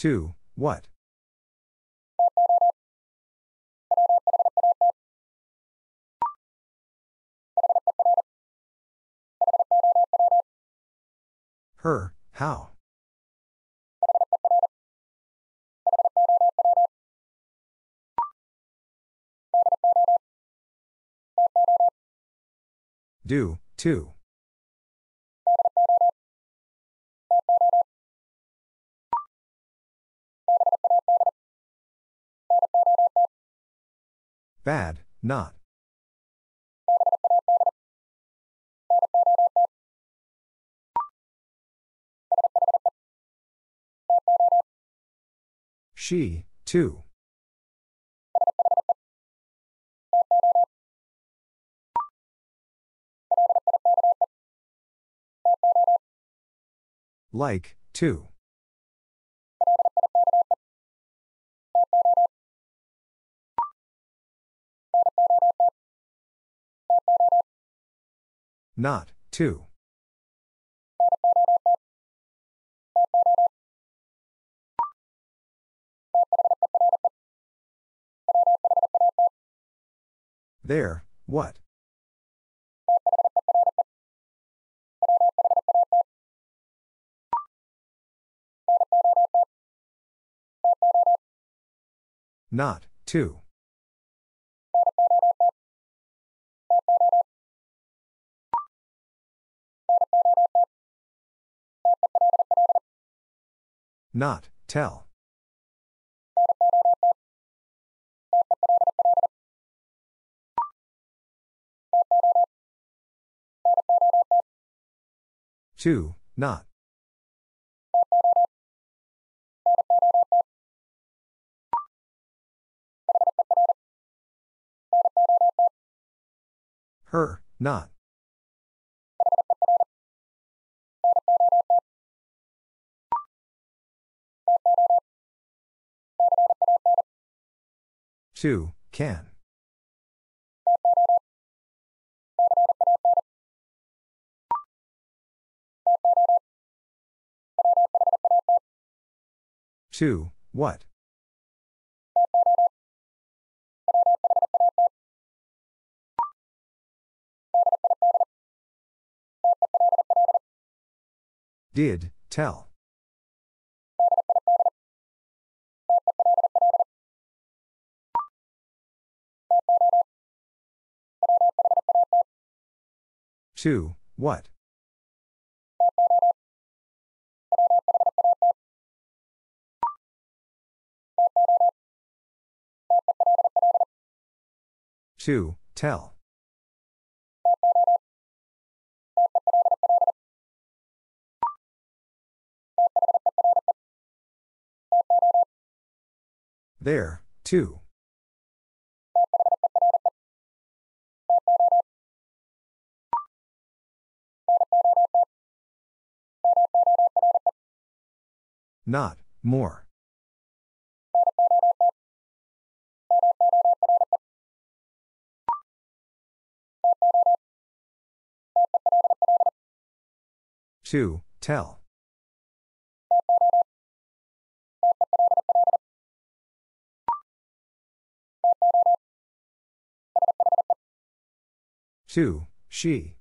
2, what? Her, how? Do, too. Bad, not. She, too. Like, too. Not, too. There, what? Not, too. Not, tell. Two, not. Her, not. Two, can. Two, what? Did, tell. Two, what? Two, tell. There, too. Not, more. Two, tell. Two, she.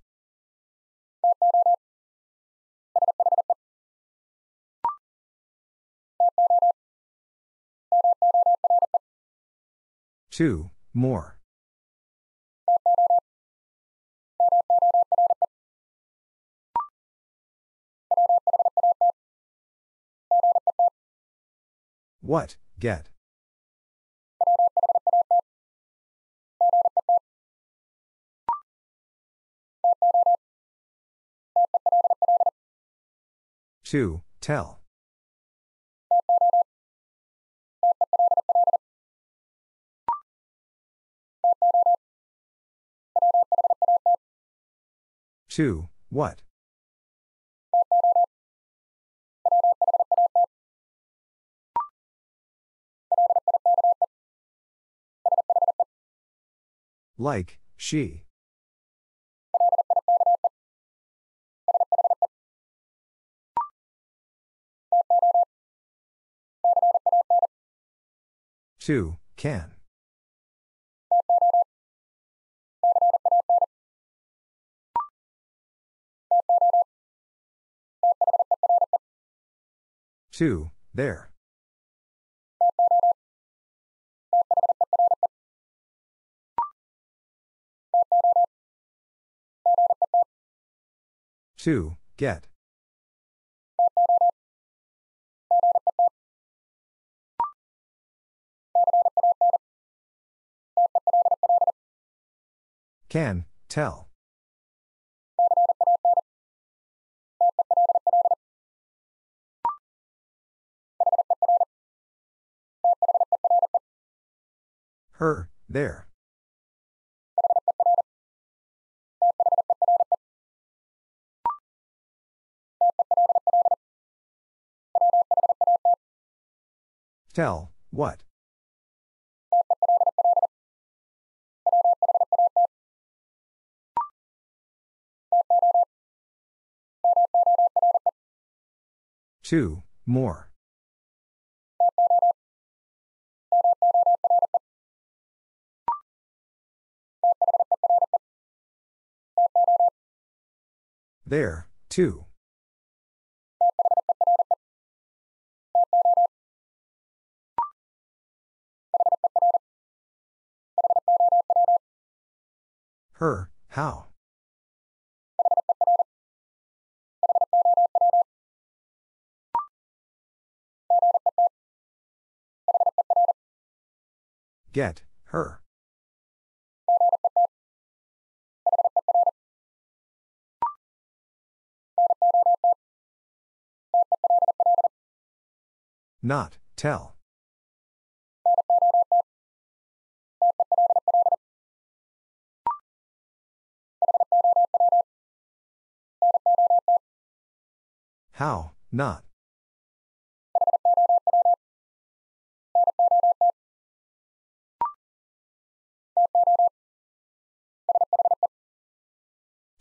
Two, more. What, get? Two, tell. Two, what? Like, she. 2, can. Two, there. Two, get. Can, tell. Her, there. Tell, what? Two, more. There, too. Her, how? Get, her. Not, tell. How, not.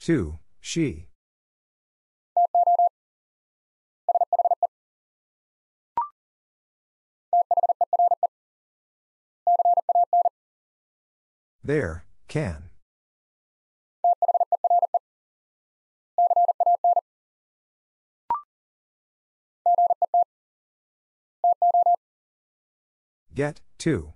Two, she. There, can. Get, to.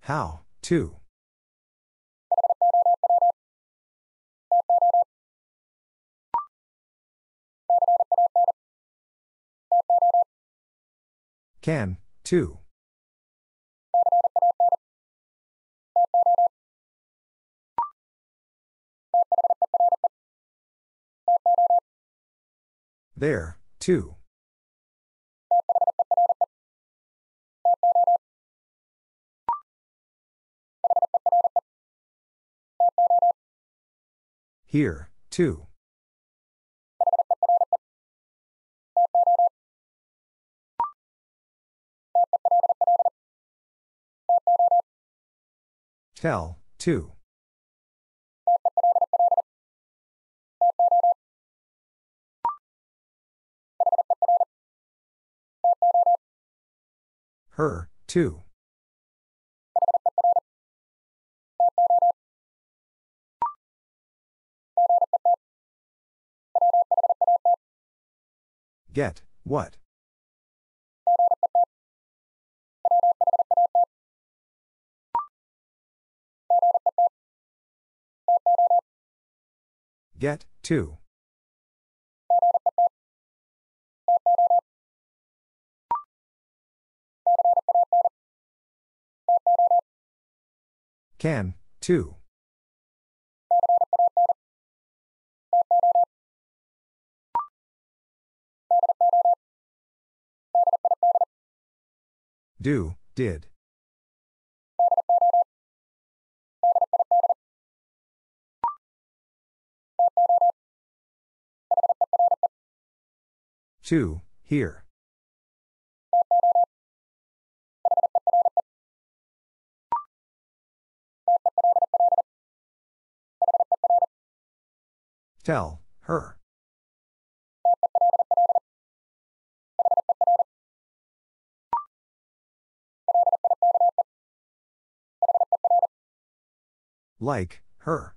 How, two. Can, too. There, too. Here, two. Tell, two. Her, two. Get, what? Get, two. Can, two. Do, did. Two, here. Tell, her. Like, her.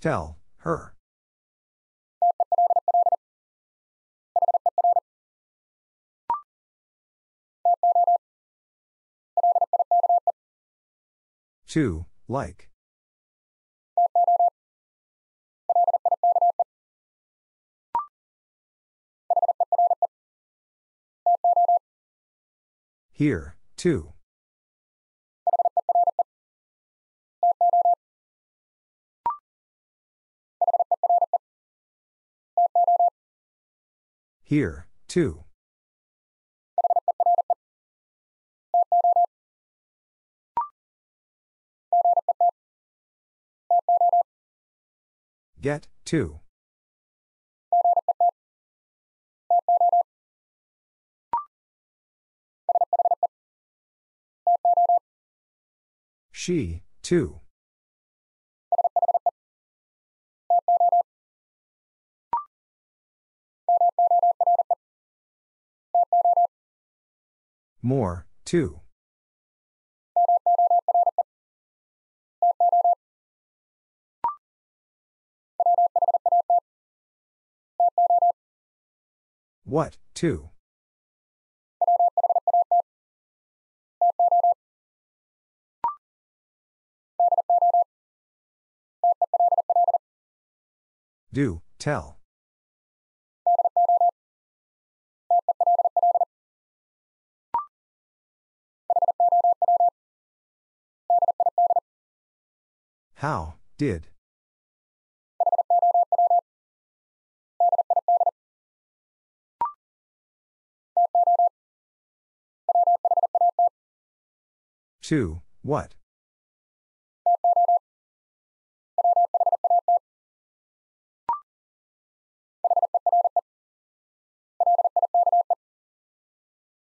Tell, her. Two, like. Here, too. Here, too. Get, too. She, too. More, too. What, too? Do, tell. How, did. Two, what?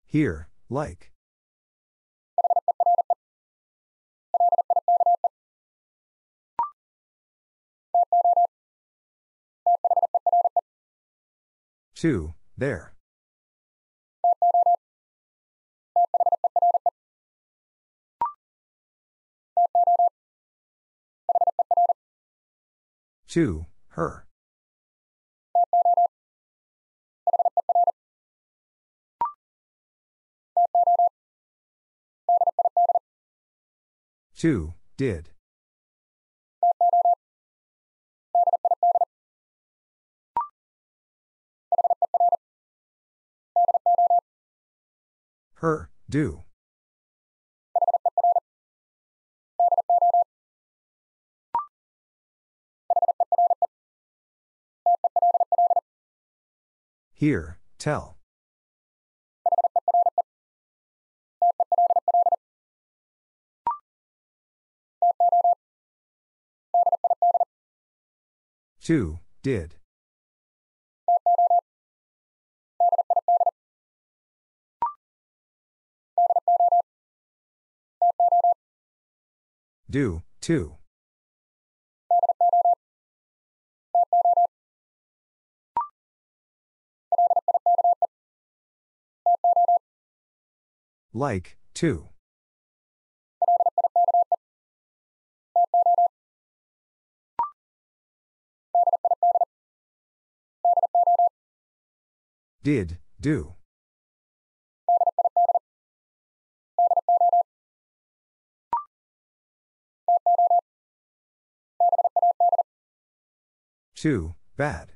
Here, like. Two, there. Two, her. Two, did. Her, do. Here, tell. Two, did. Do, too. Like, too. Did, do. Two, bad.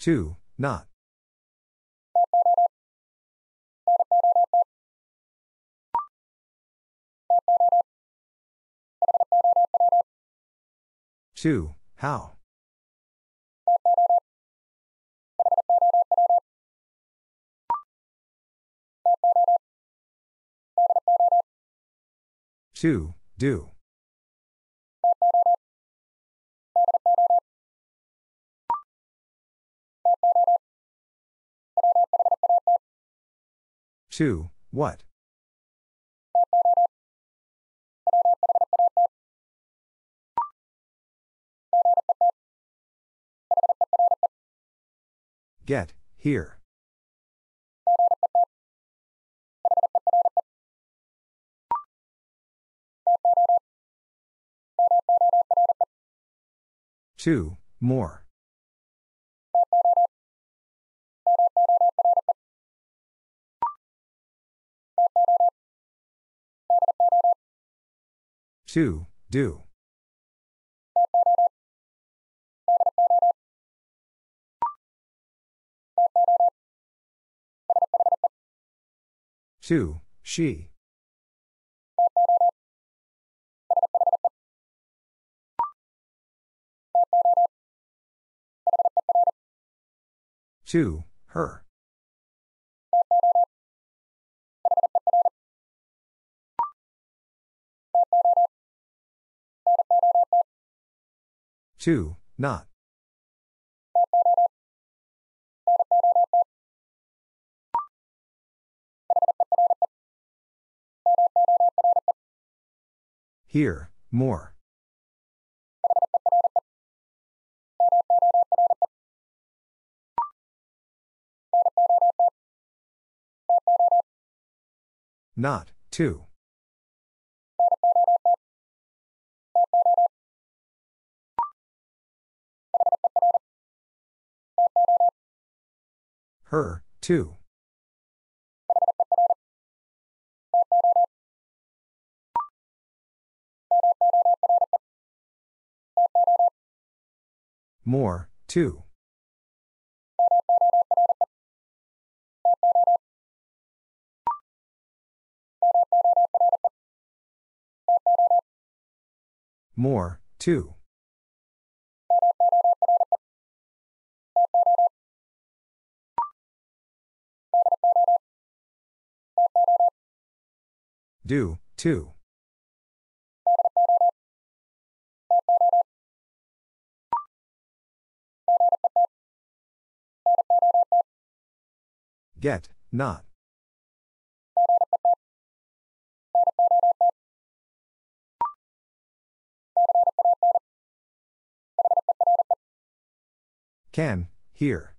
Two, not. Two, how? 2, do. Two, what? Get, here. Two, more. Two, do. Two, she. Two, her. Two, not. Here, more. Not, two. Her, two. More, two. More, two. Do, two. Get, not. Can, here.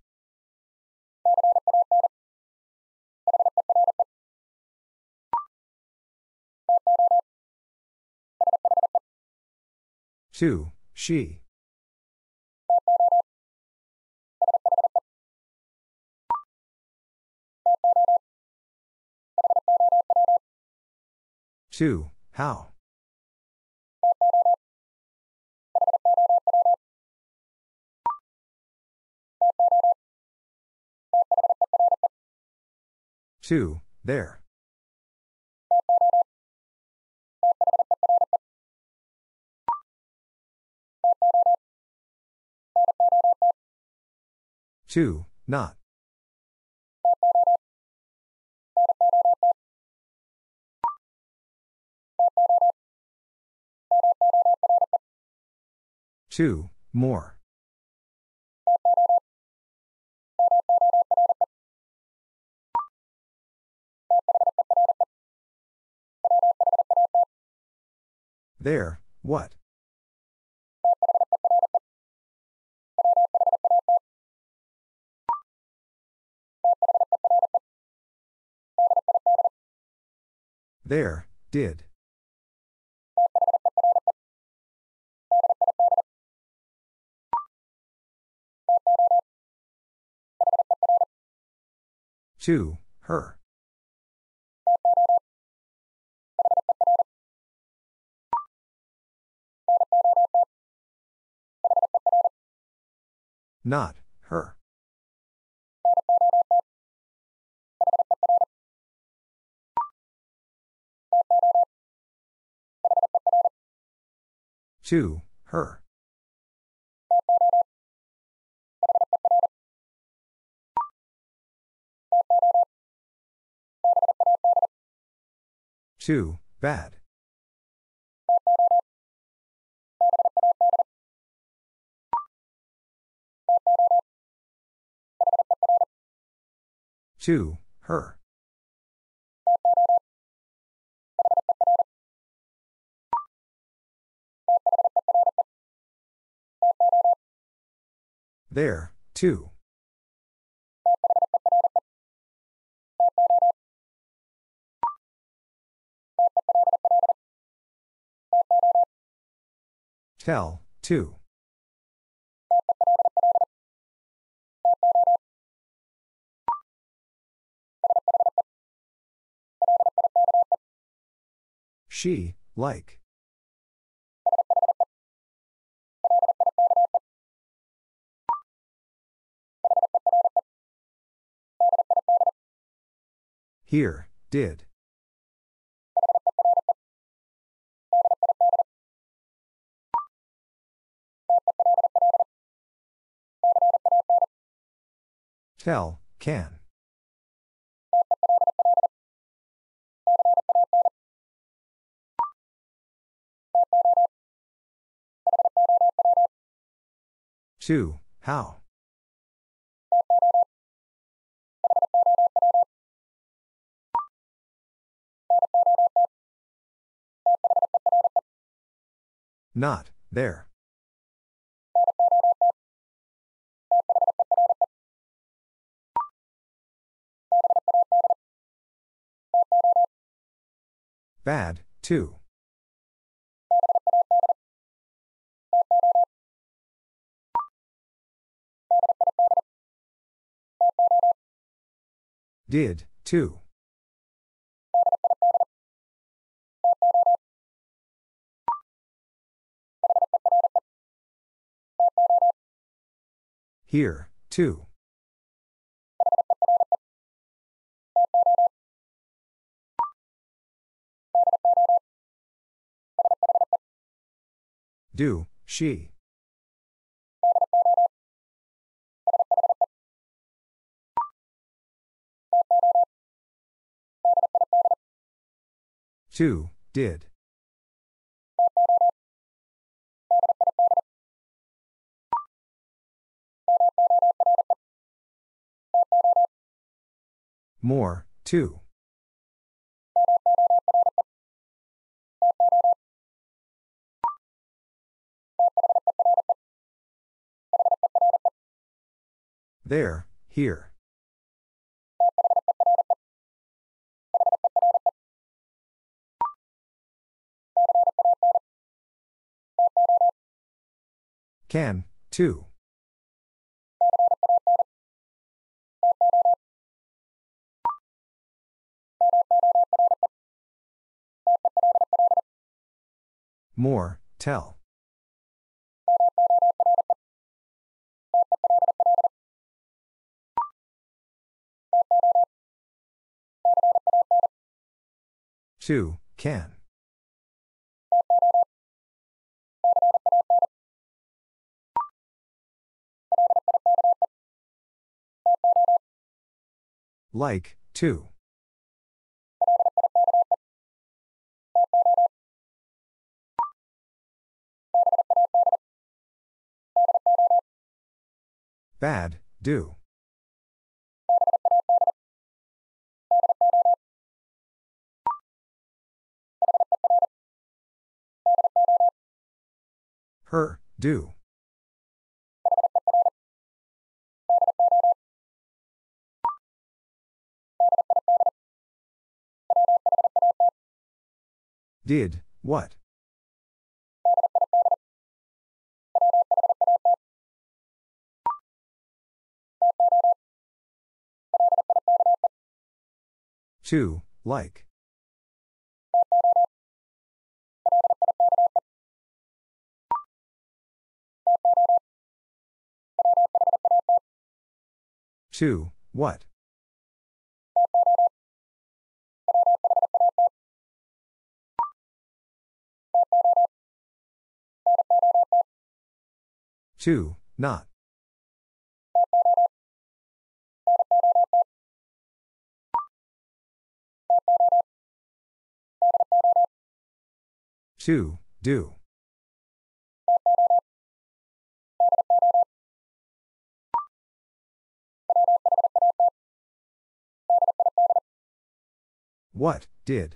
Two, she. Two, how? Two, there. Two, not. Two, more. There, what? There, did. Two, her. Not, her. To, her. 2, bad. Two, her. There, too. Tell, too. She, like. Here, did. Tell, can. Two, how. Not, there. Bad, too. Did, too. Here, too. Do, she. Two, did. More, too. There, here. Can, too. More, tell. Two, can. Like, 2. Bad, do. Her, do. Did, what? Two, like. Two, what? Two, not. Two, do. What, did?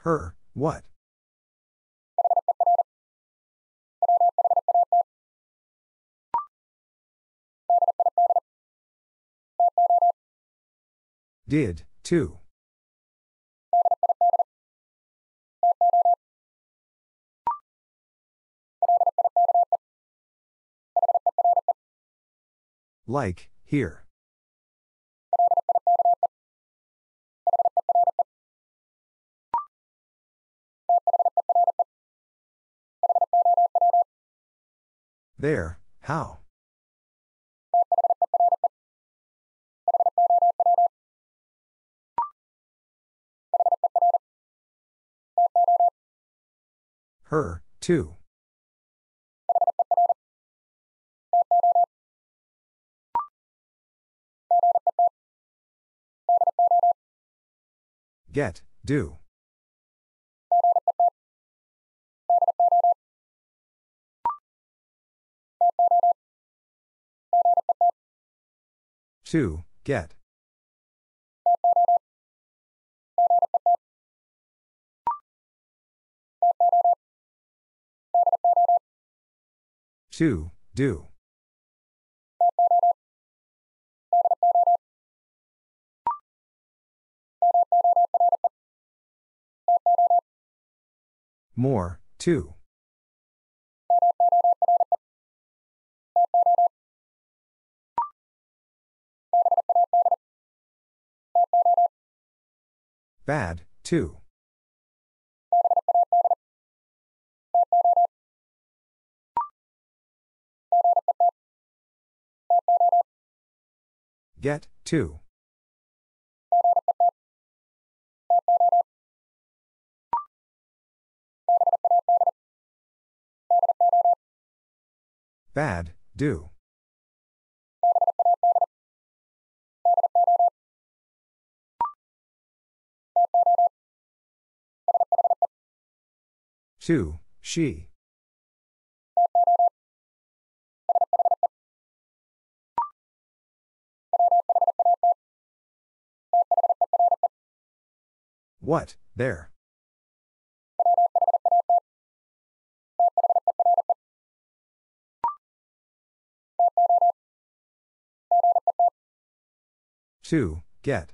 Her, what? Did, too. Like, here. There, how? Her, too. Get, do. To, get. To, do. More, too. Bad, too. Get, too. Bad, do. Two, she. What, there? To, get.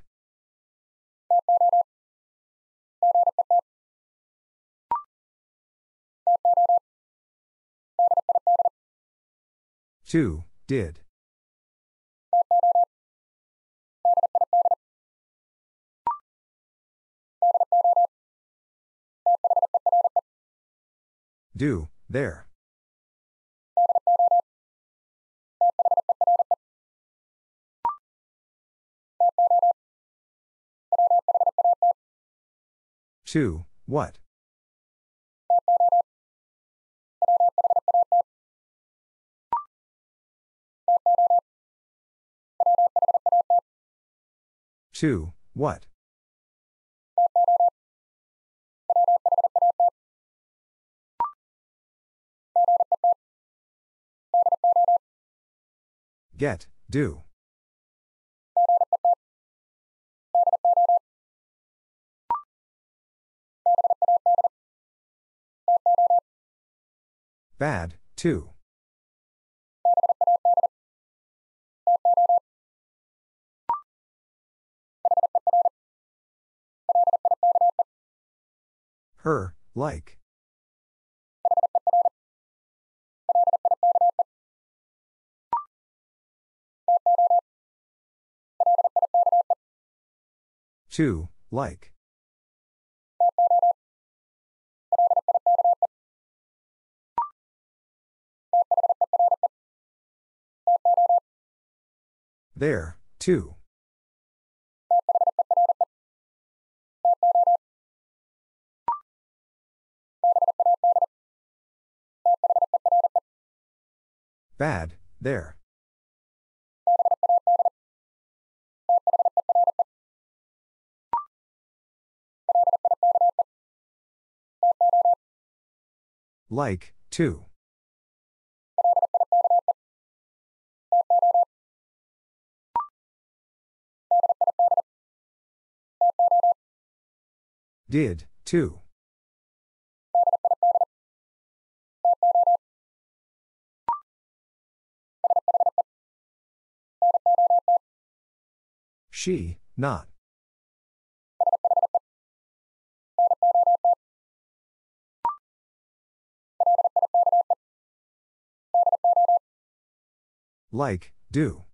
Two, did. Do, there. To, what? Two, what? Get, do. Bad, too. Her, like. Two, like. There, too. Bad, there. Like, too. Did, too. She, not. Like, do.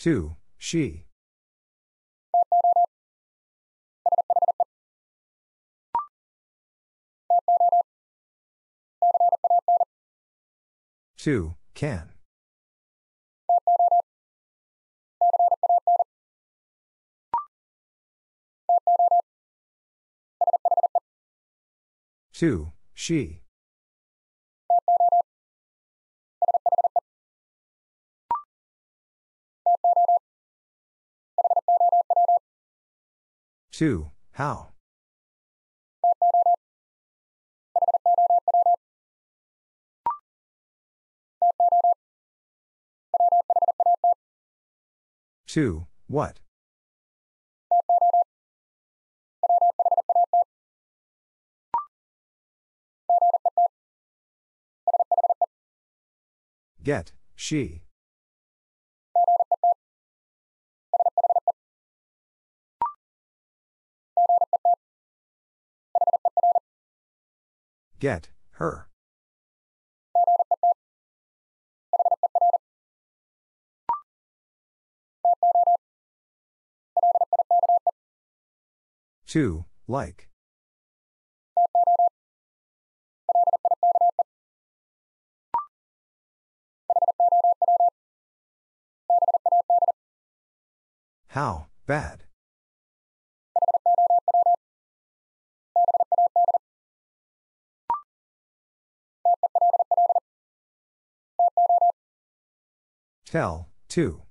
Two, she. Two, can. Two, she. Two, how. Two, what? Get, she. Get, her. Two, like. How, bad. Tell, two.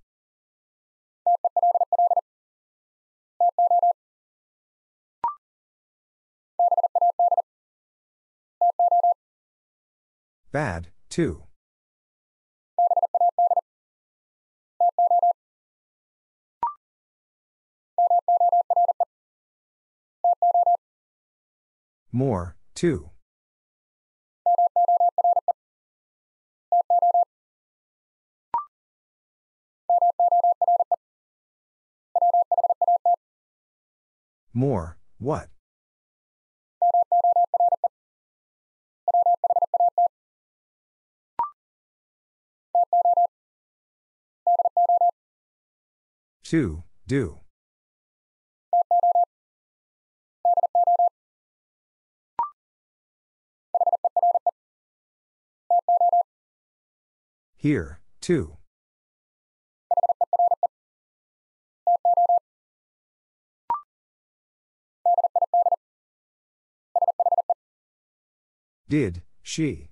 Bad, two. More, two. More, what? Two, do. Here, two. Did, she.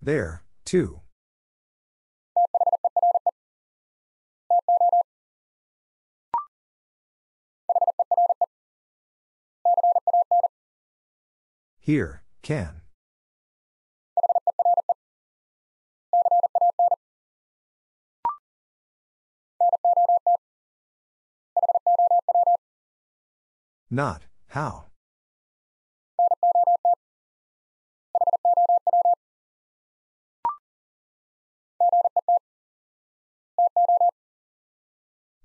There, too. Here, can. Not, how.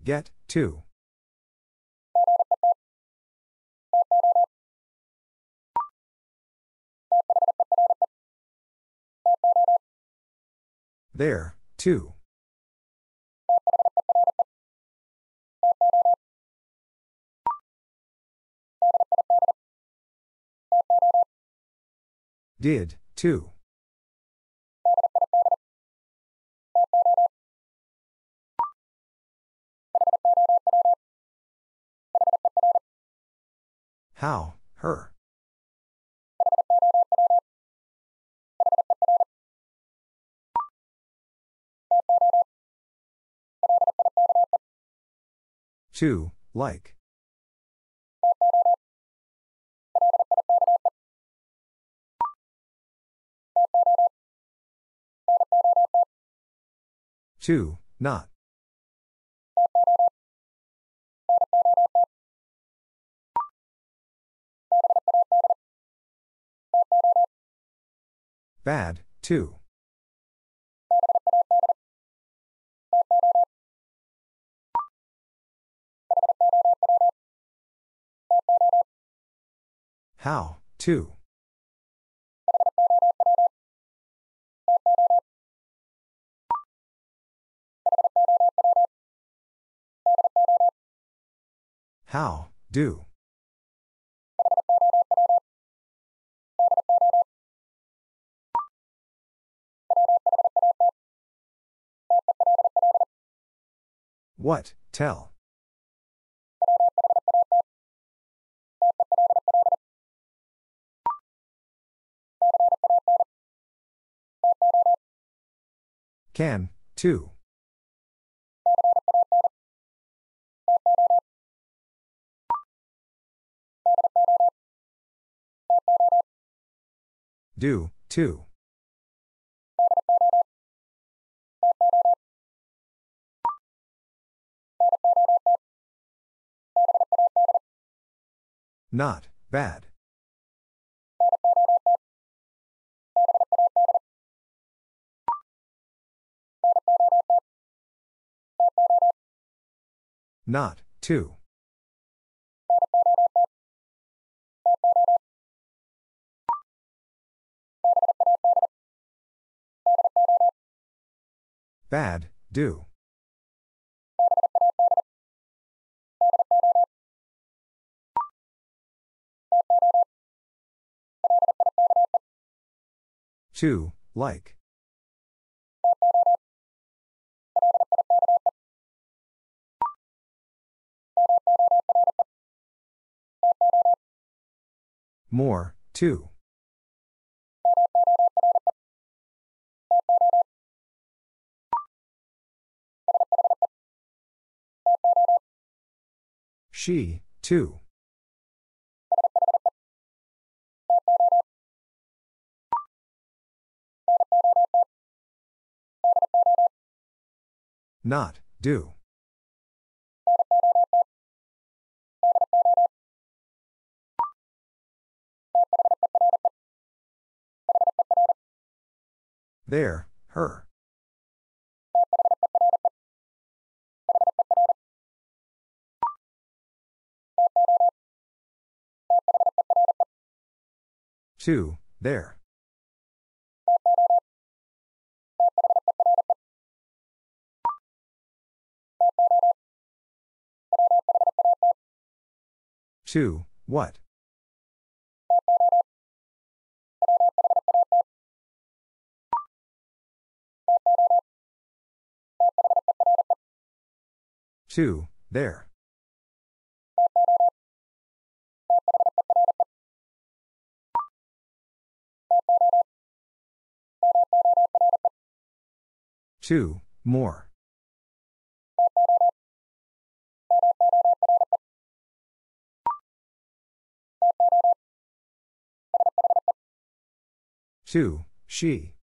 Get, two. There, two. Did, too. How, her. 2, like. Two, not. Bad, two. How, two. How, do. What, tell. Can, two. Do, two. Not, bad. Not, two. Bad, do. Two, like. More, two. She, two. Not, do. There, her. Two, there. Two, what? Two, there. Two, more. Two, she.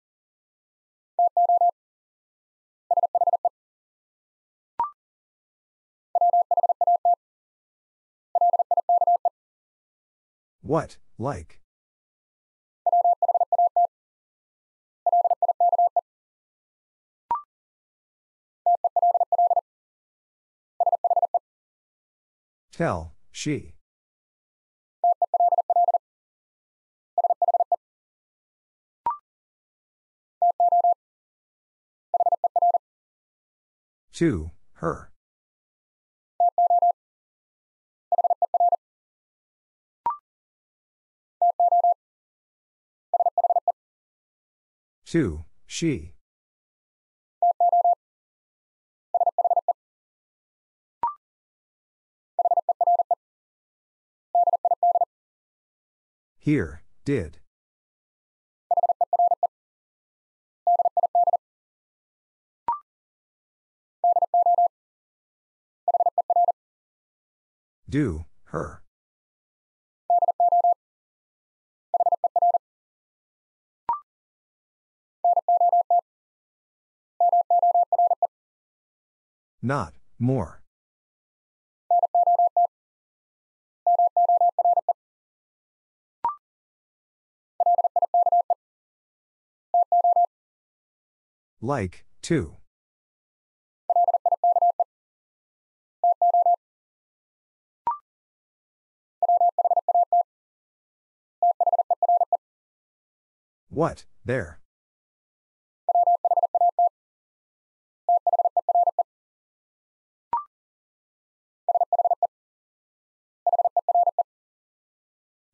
What, like? Tell, she. Two, her. Two, she. Here, did. Do, her. Not, more. Like, too. What, there?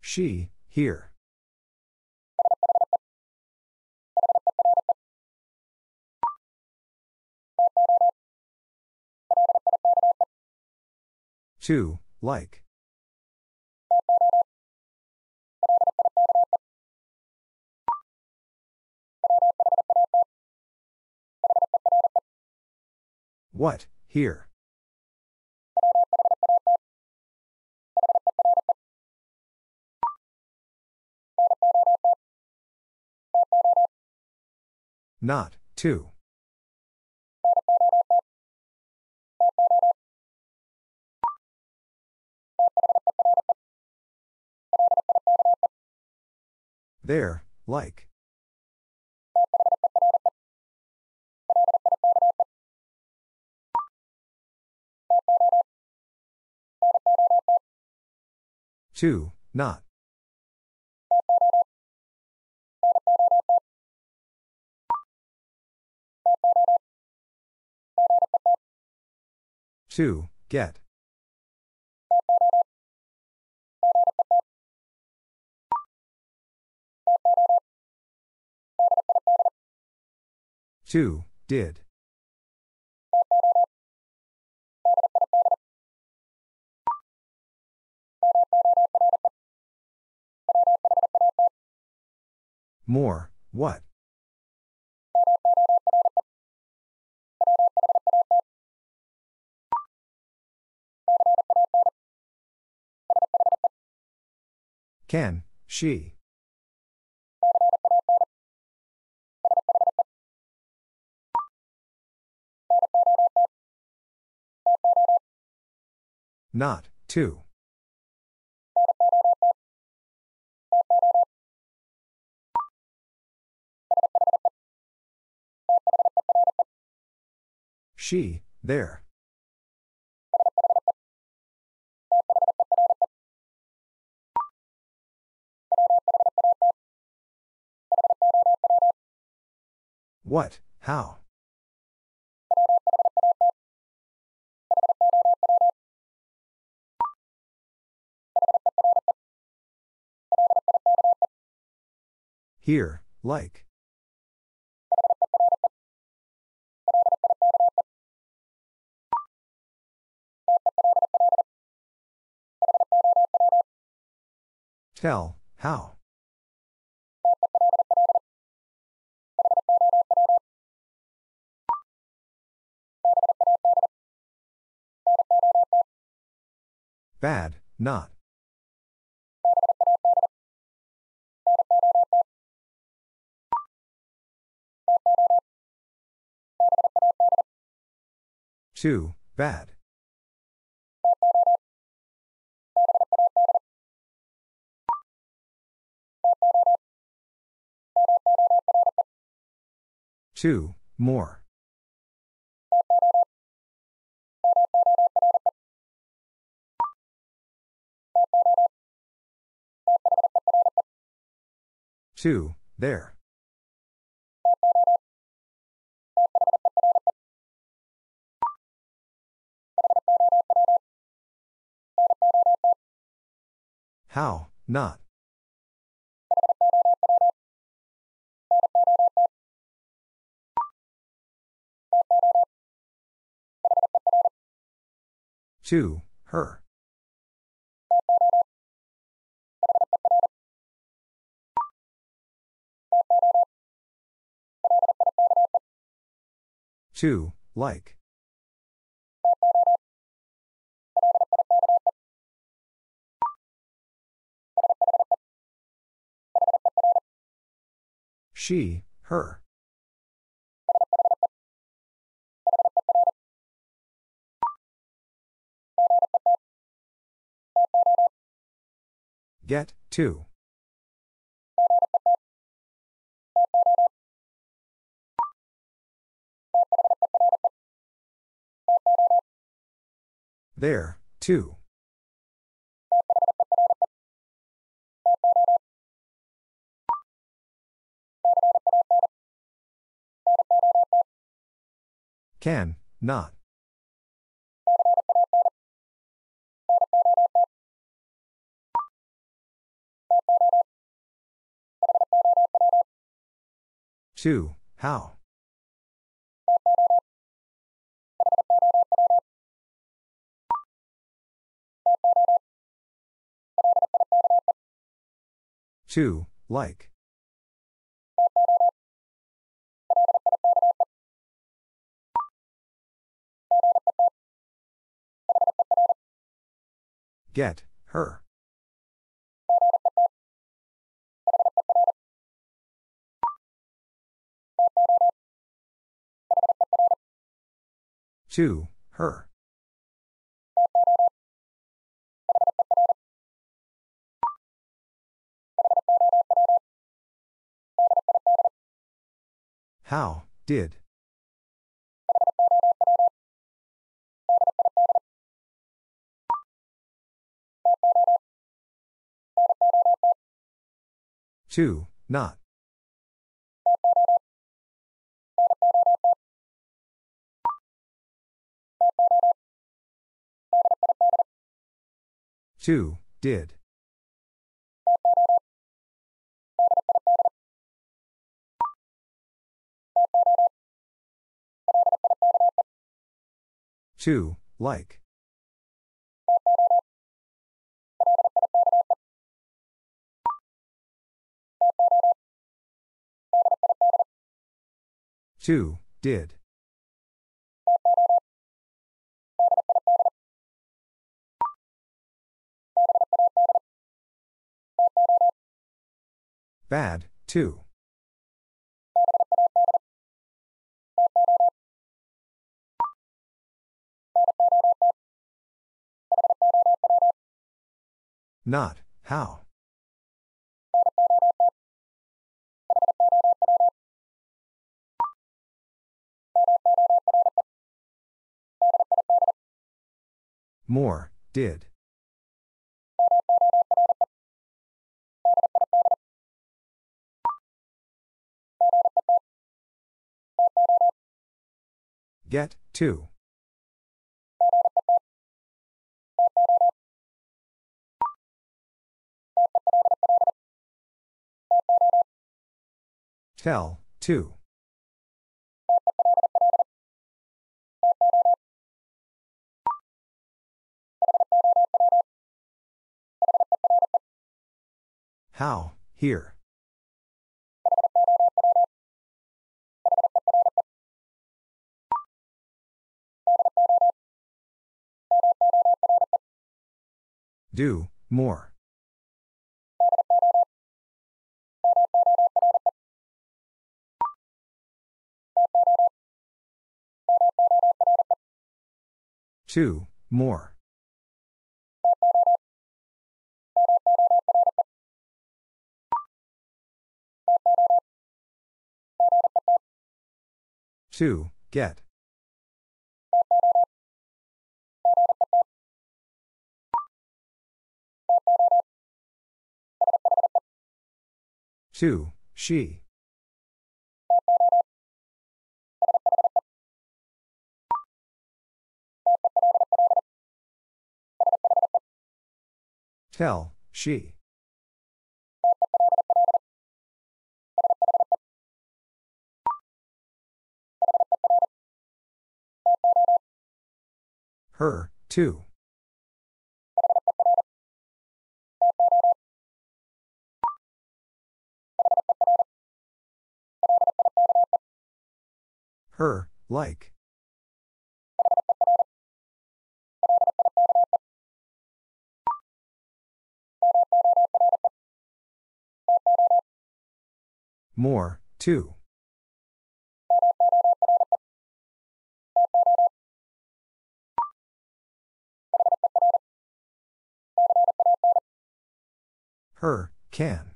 She, here. Two, like. What, here? Not, two. There, like. Two, not. Two, get. Two, did. More, what? Can, she. Not, two. She, there. What, how? Here, like. Tell, how? Bad, not. Two, bad. Two, more. Two, there. How, not. Two, her. Two, like. She, her. Get, to. There, too. Can, not. Two, how. Two, like. Get, her. To, her. How, did. Two, not. Two, did. Two, like. Two, did. Bad, too. Not, how. More, did. Get, to. Tell, to. How, here. Do, more. Two, more. Two, get. Two, she. Tell, she. Her, too. Her, like. More, 2. Her, can.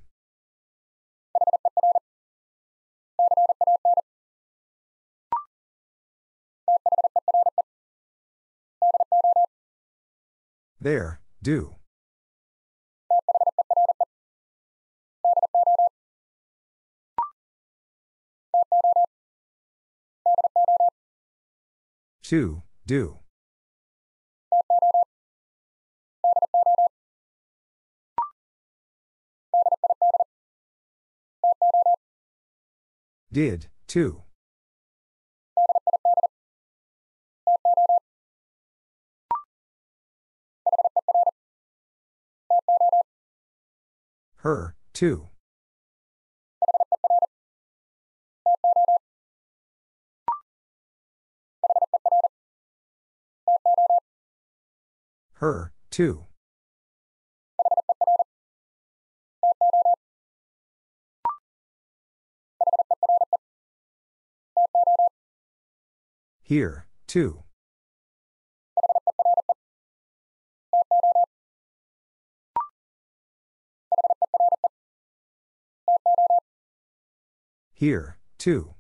There, do. Two, do. Did, too. Her, too. Her, too. Here, too. Here, too.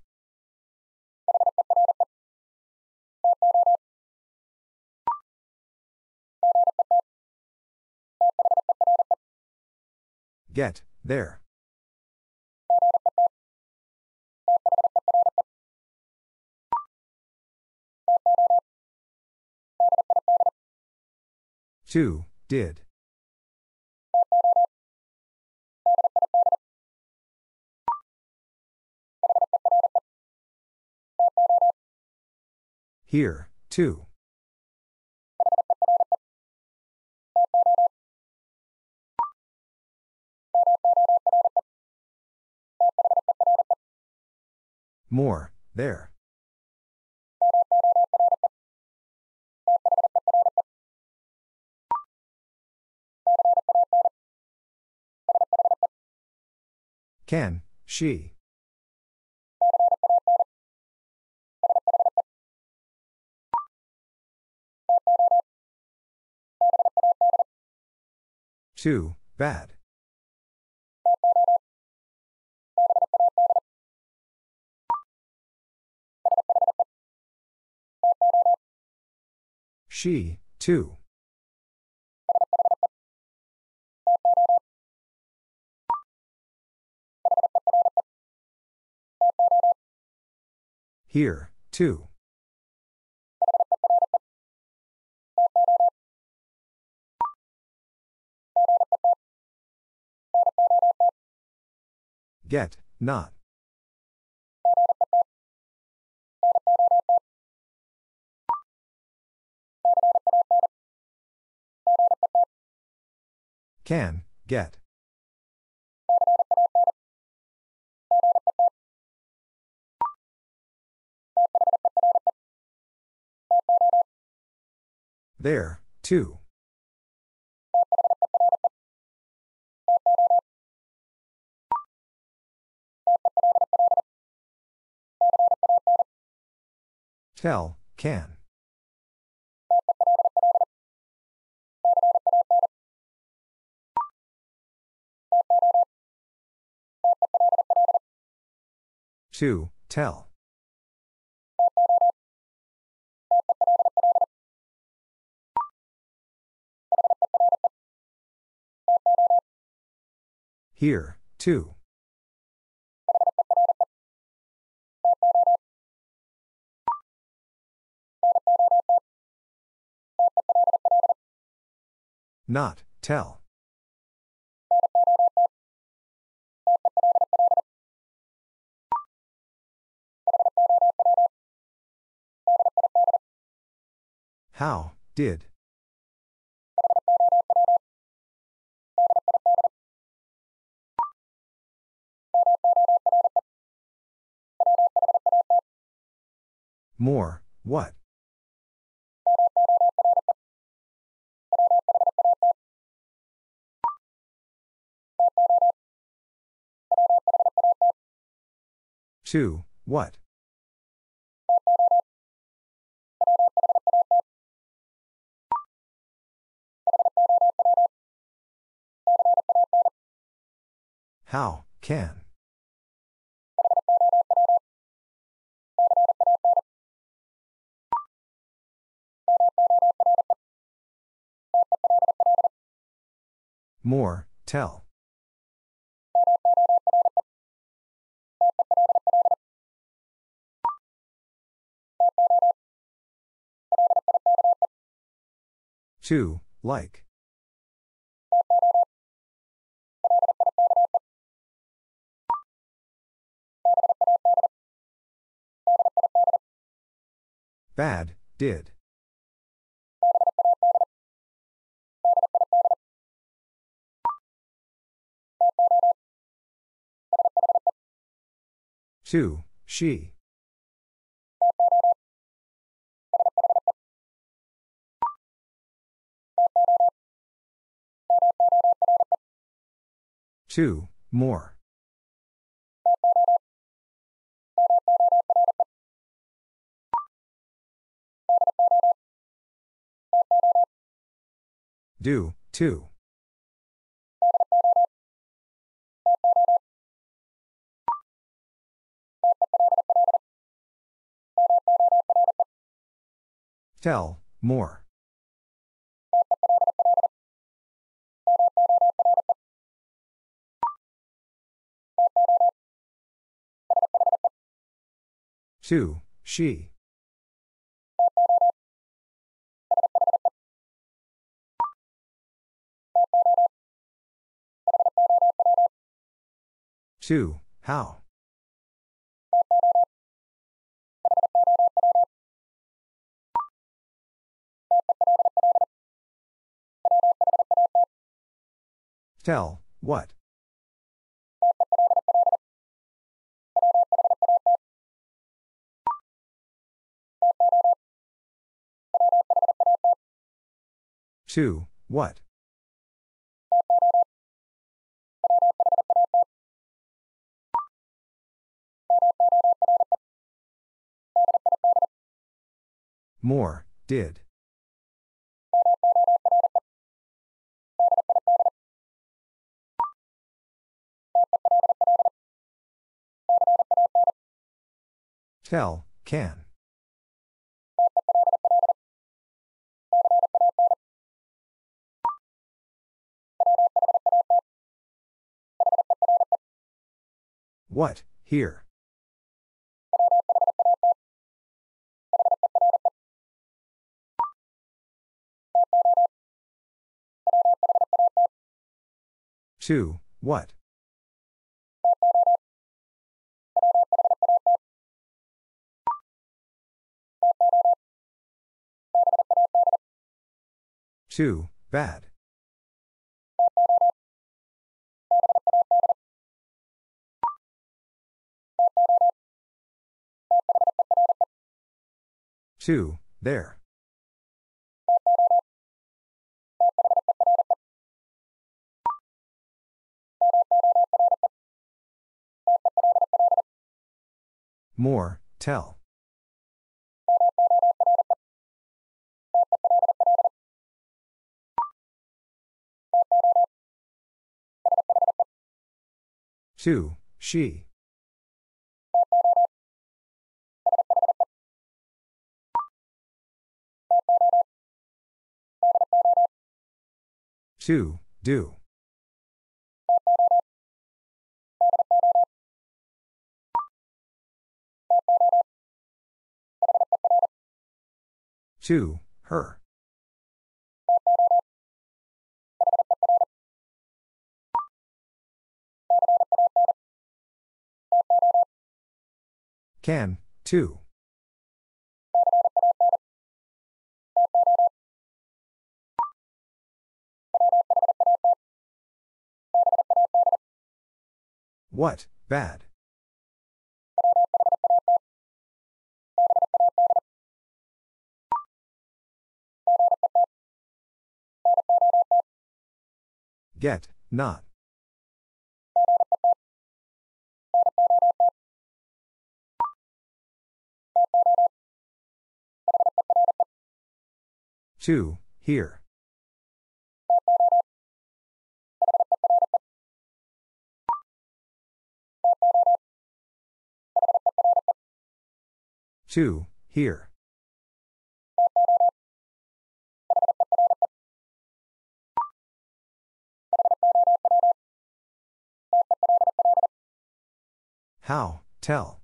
Get, there. Two, did. Here, too. More, there. Can, she. Two, bad. She, too. Here, too. Get, not. Can, get. There, too. Tell, can. Two, tell. Here, too. Not, tell. How, did. More, what? 2, what? How, can. More, tell. Two, like. Bad, did. Two, she. Two, more. Do, two. Tell, more. Two, she. Two, how. Tell, what? Two, what? More, did. Tell, can. What, here? Two, what? Two, bad. Two, there. More, tell. Two, she. Two, do. Two, her. Can, too. What, bad? Get, not. 2, here. Two, here. How, tell.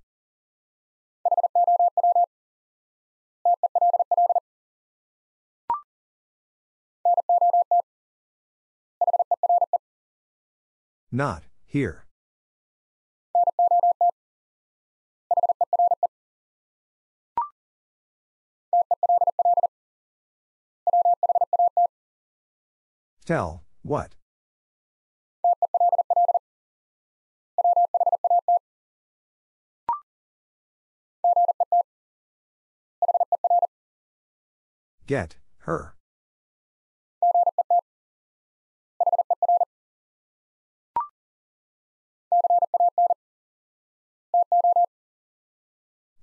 Not, here. Tell, what? Get, her.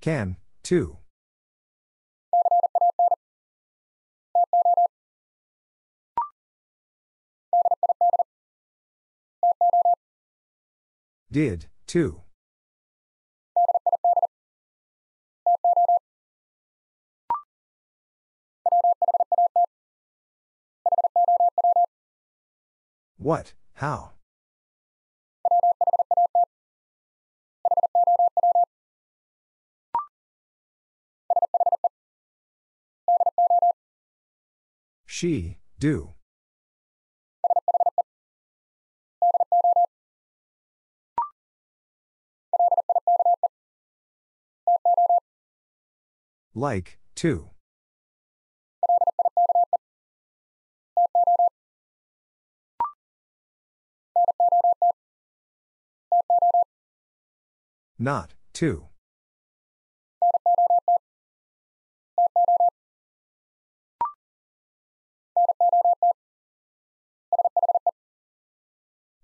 Can, too. Did, too. What, how? She, do. Like, too. Not, too.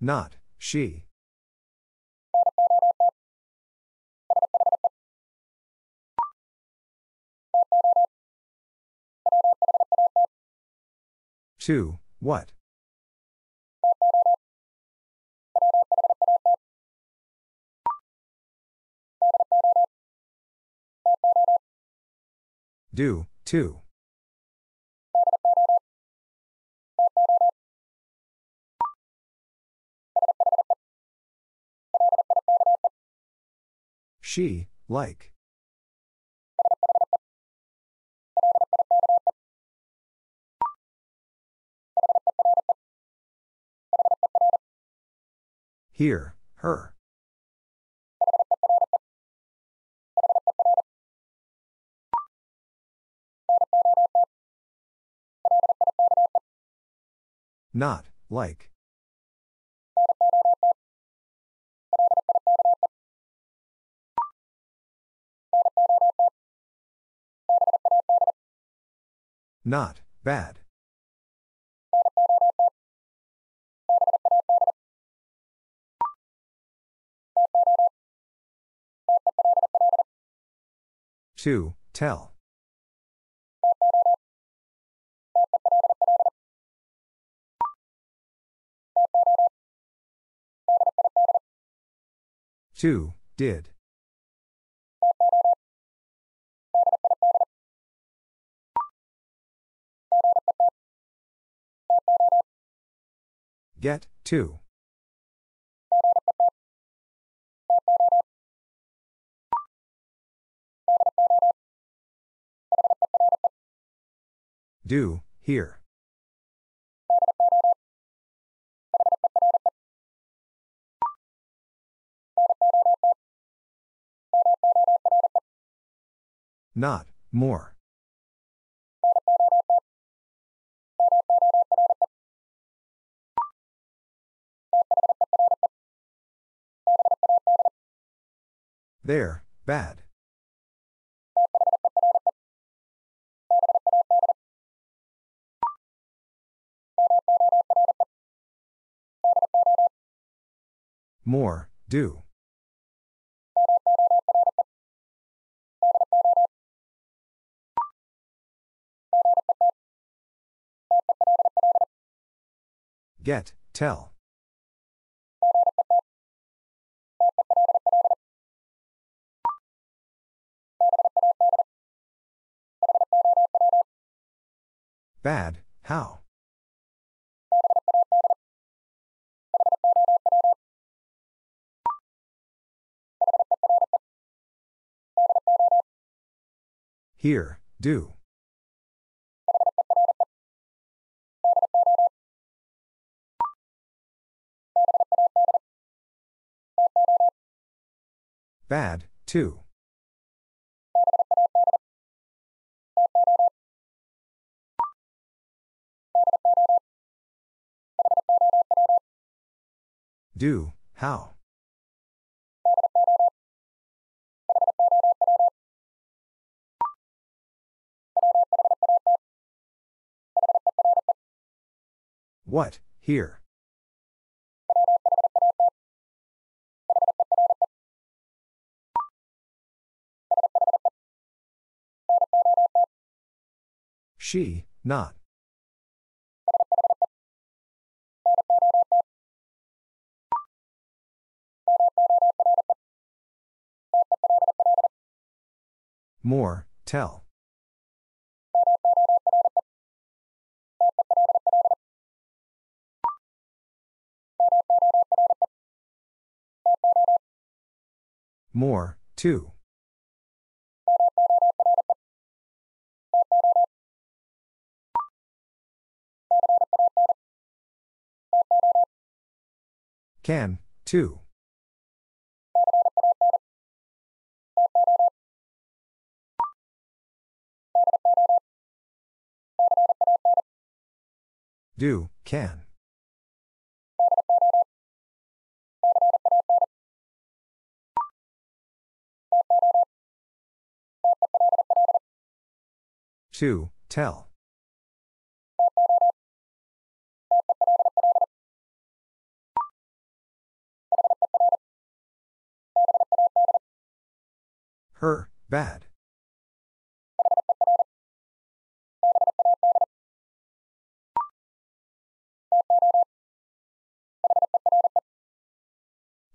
Not, she. Two, what? Do, too. She, like. Here, her. Not, like. Not, bad. Two, tell. Two, did. Get, two. Do, here. Not, more. There, bad. More, do. Get, tell. Bad, how? Here, do. Bad, too. Do, how? What, here? She, not. More, tell. More, too. Can, too. Do, can. Two, tell. Her, bad.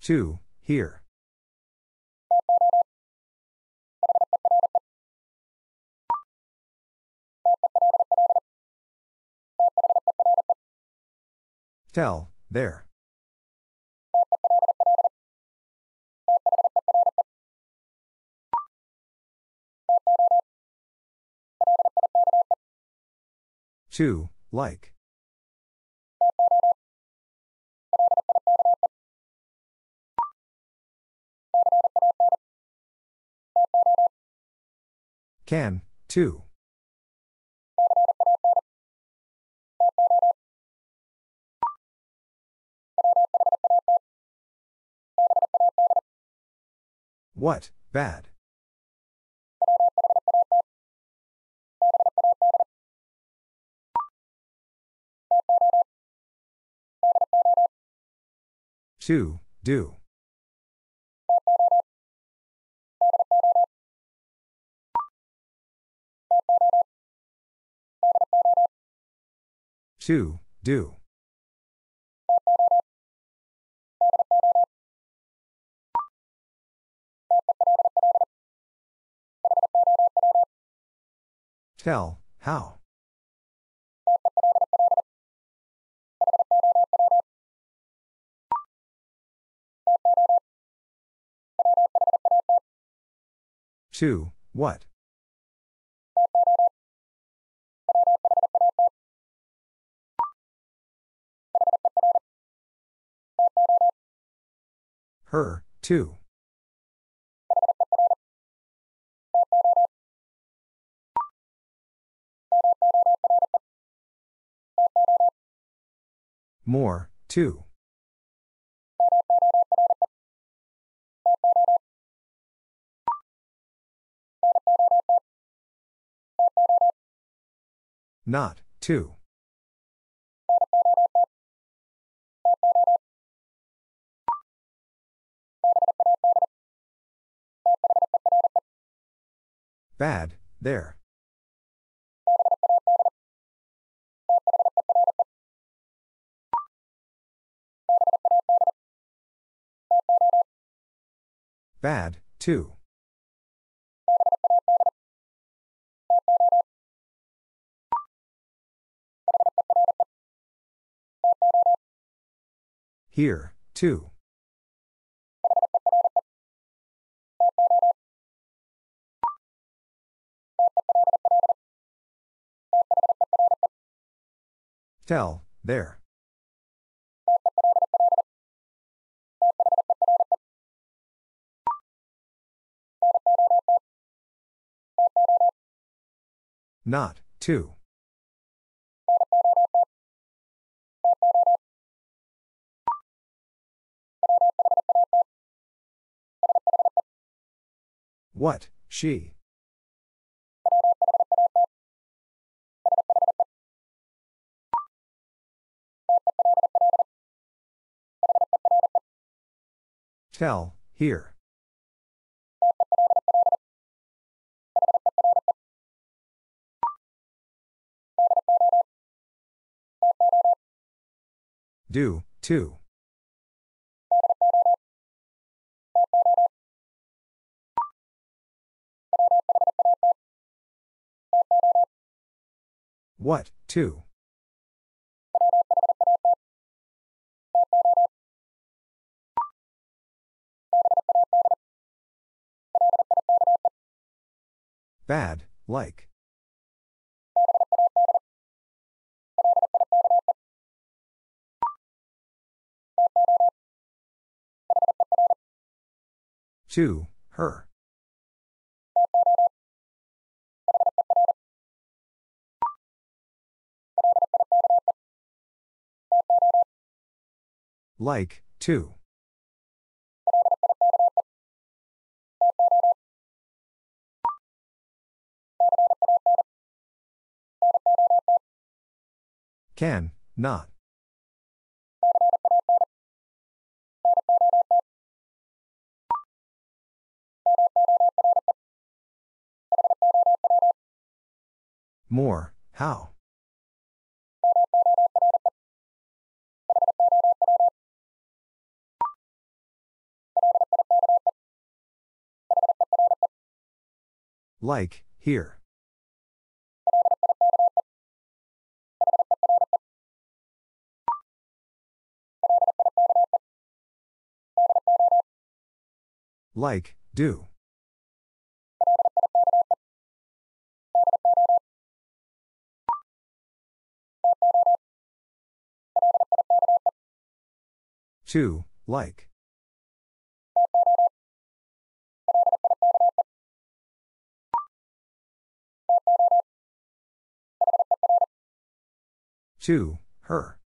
To, here. Tell, there. Two, like. Can, too. What, bad? To, do. To, do. Tell, how? To, what? Her, too. More, too. Not, too. Bad, there. Bad, too. Here, too. Tell, there. Not, too. What, she? Tell, here. Do, too. What, too? Bad, like. To, her. Like, too. Can, not. More, how? Like, here. Like, do. Two, like. Two, her.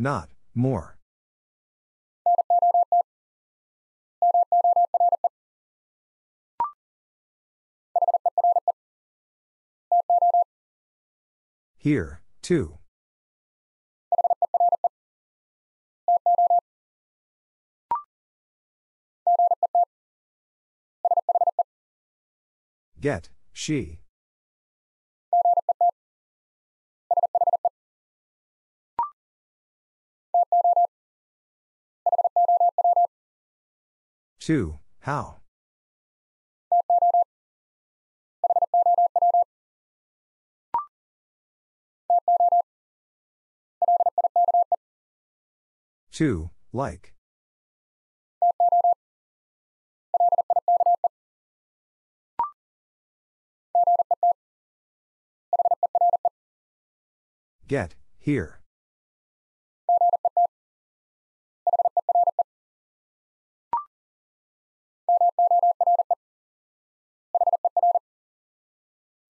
Not, more. Here, too. Get, she. To, how? Two, like. Get, here.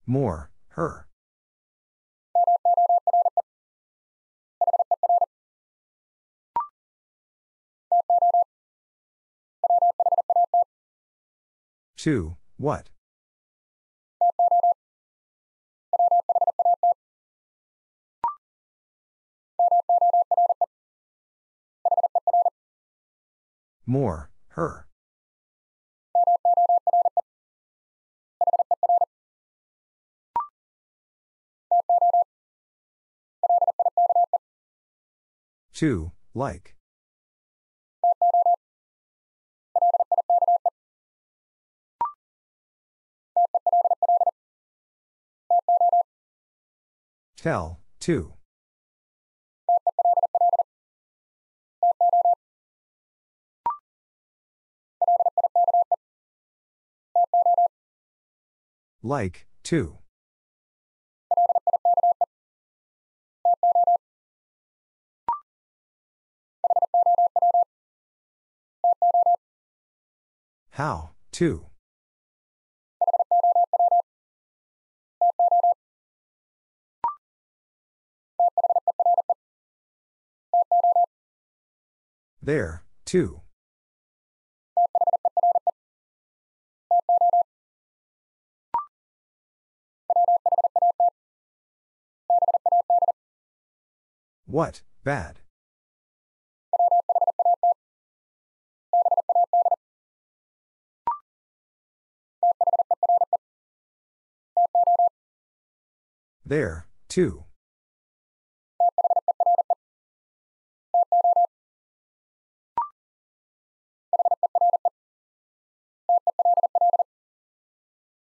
More, her. Two, what? More, her. 2, like. Tell, 2. Like, 2. How, 2. There, 2. What, bad? There, 2.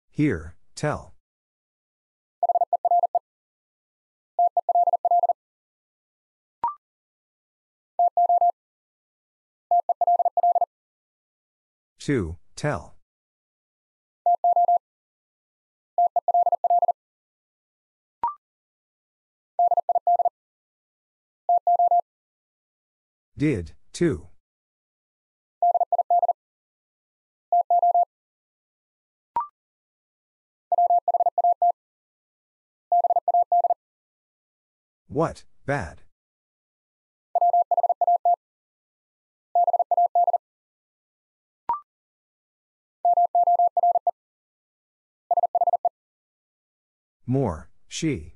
Here, tell. Two, tell. Did, too. What, bad? More, she.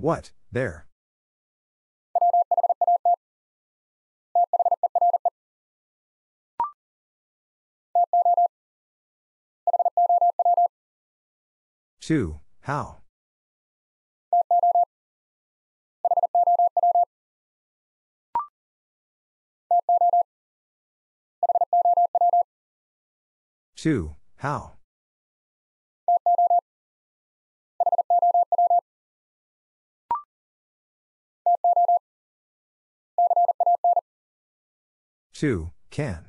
What, there? Two, how? Two, how? Two, can.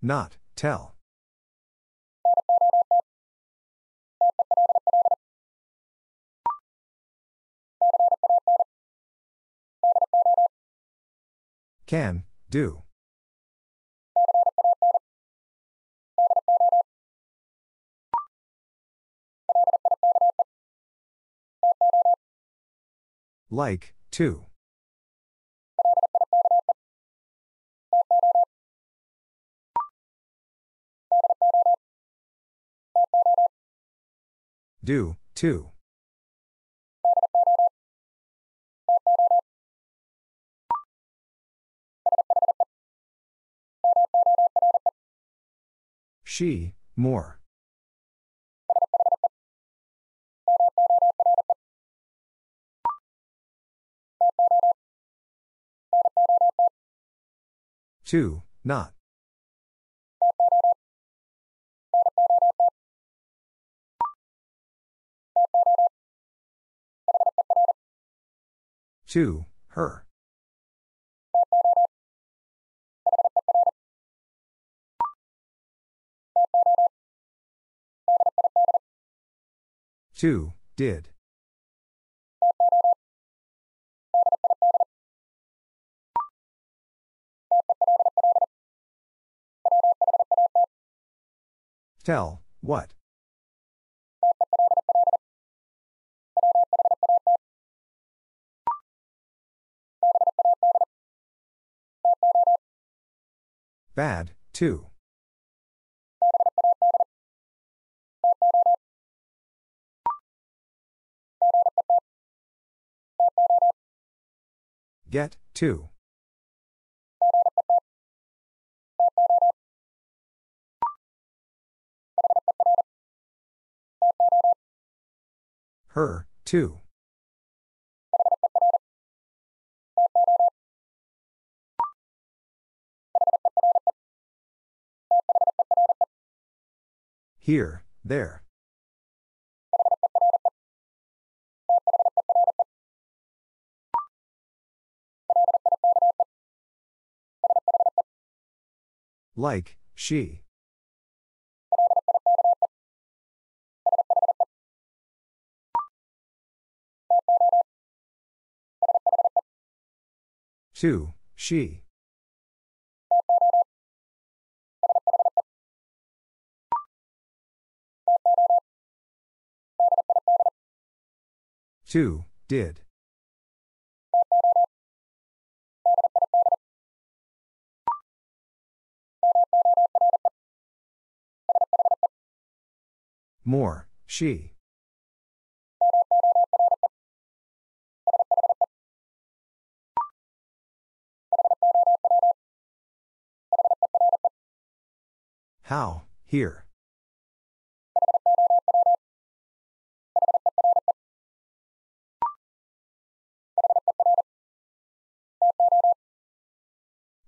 Not, tell. Can, do. Like, too. Do, too. She, more. Two, not. Two, her. Two, did. Tell, what? Bad, too. Get, too. Her, too. Here, there. Like, she. To, she. Two, did. More, she. How, here.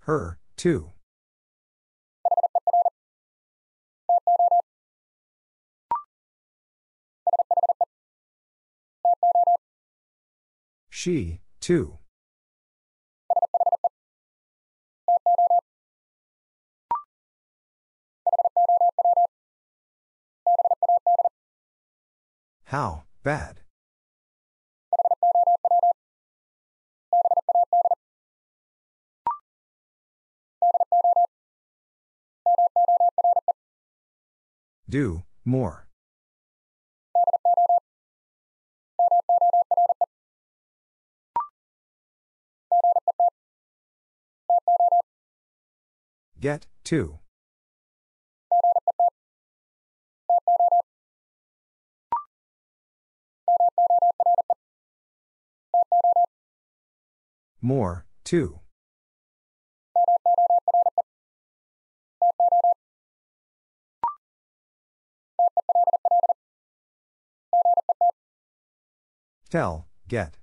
Her, too. She, too. How, bad. Do, more. Get, to. More, too. Tell, get.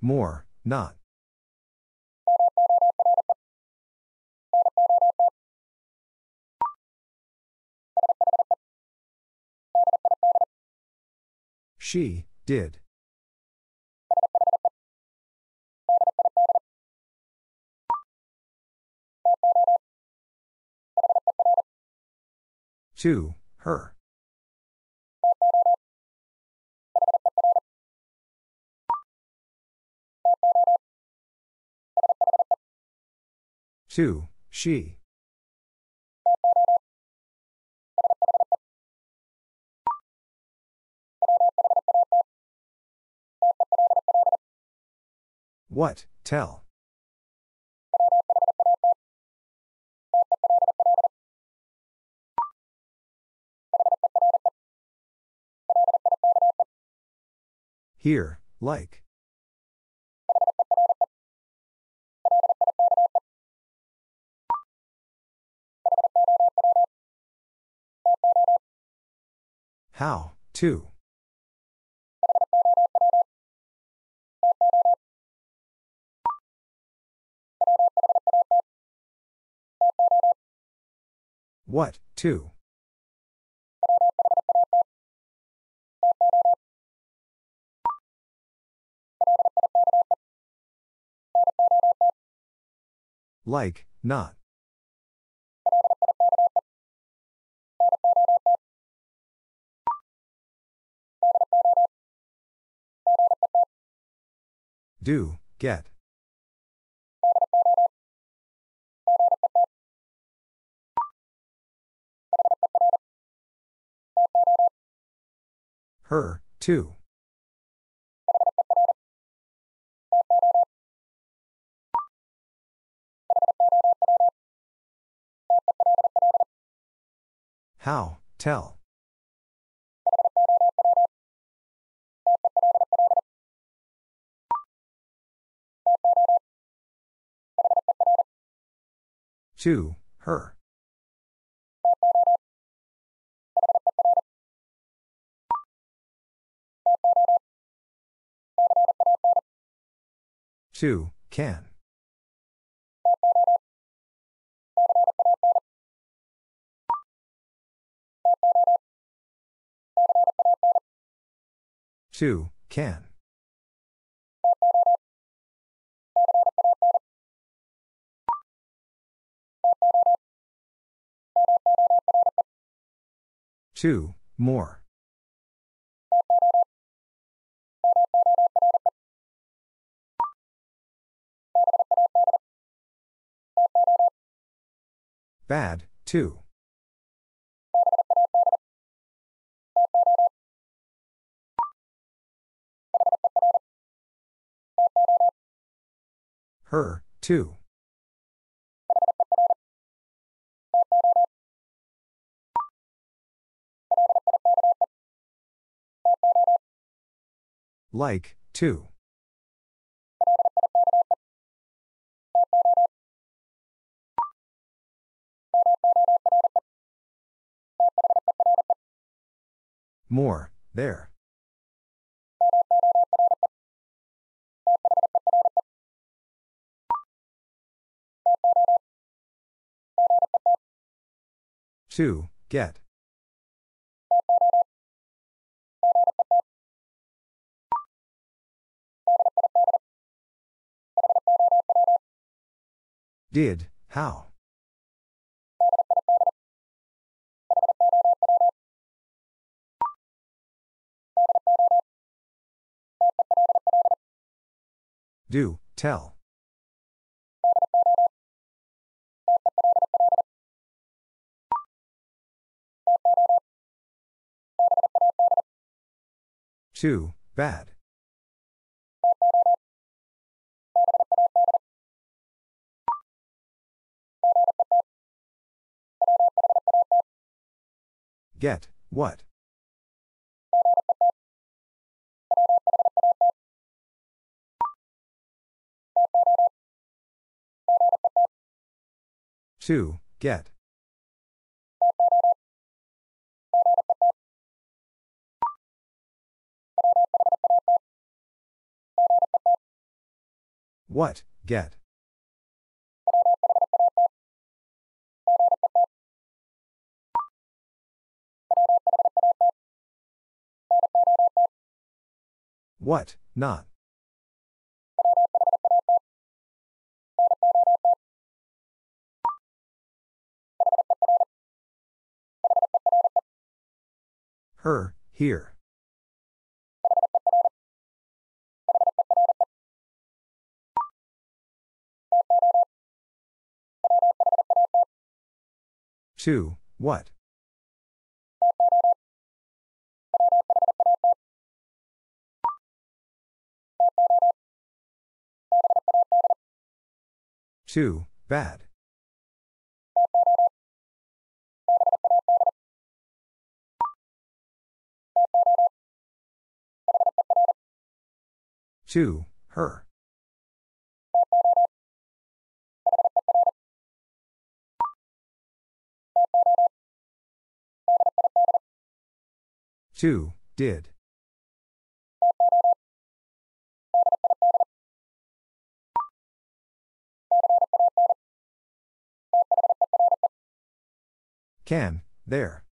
More, not. She, did. To, her. To, she. What, tell. Here, like. How, to. What, to? Like, not. Do, get. Her, too. how, tell. To, her. To, can. Two can. Two more. Bad, too. Her, too. Like, too. More, there. To, get. Did, how? Do, tell. To, bad. Get, what? To, get. What, get. What, not. Her, here. Two, what? To, bad. To, her. Two, did. Can, there.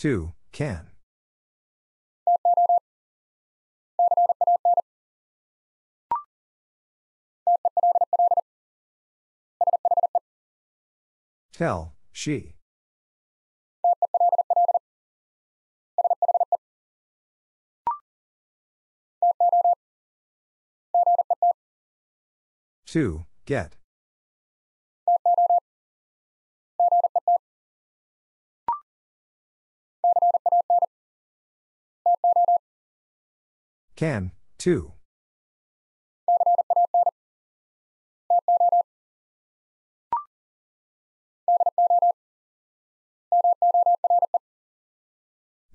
To, can. Tell, she. Two, get. Can, too.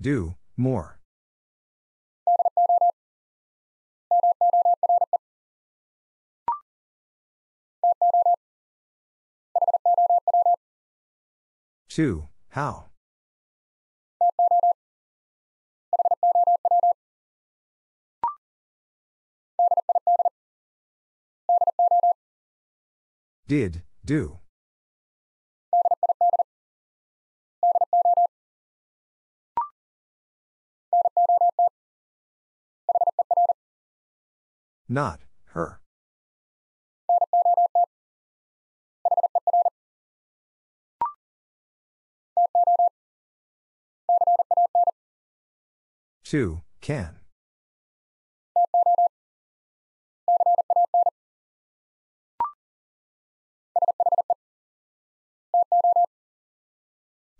Do, more. Two, how? Did, do. Not, her. Two, can.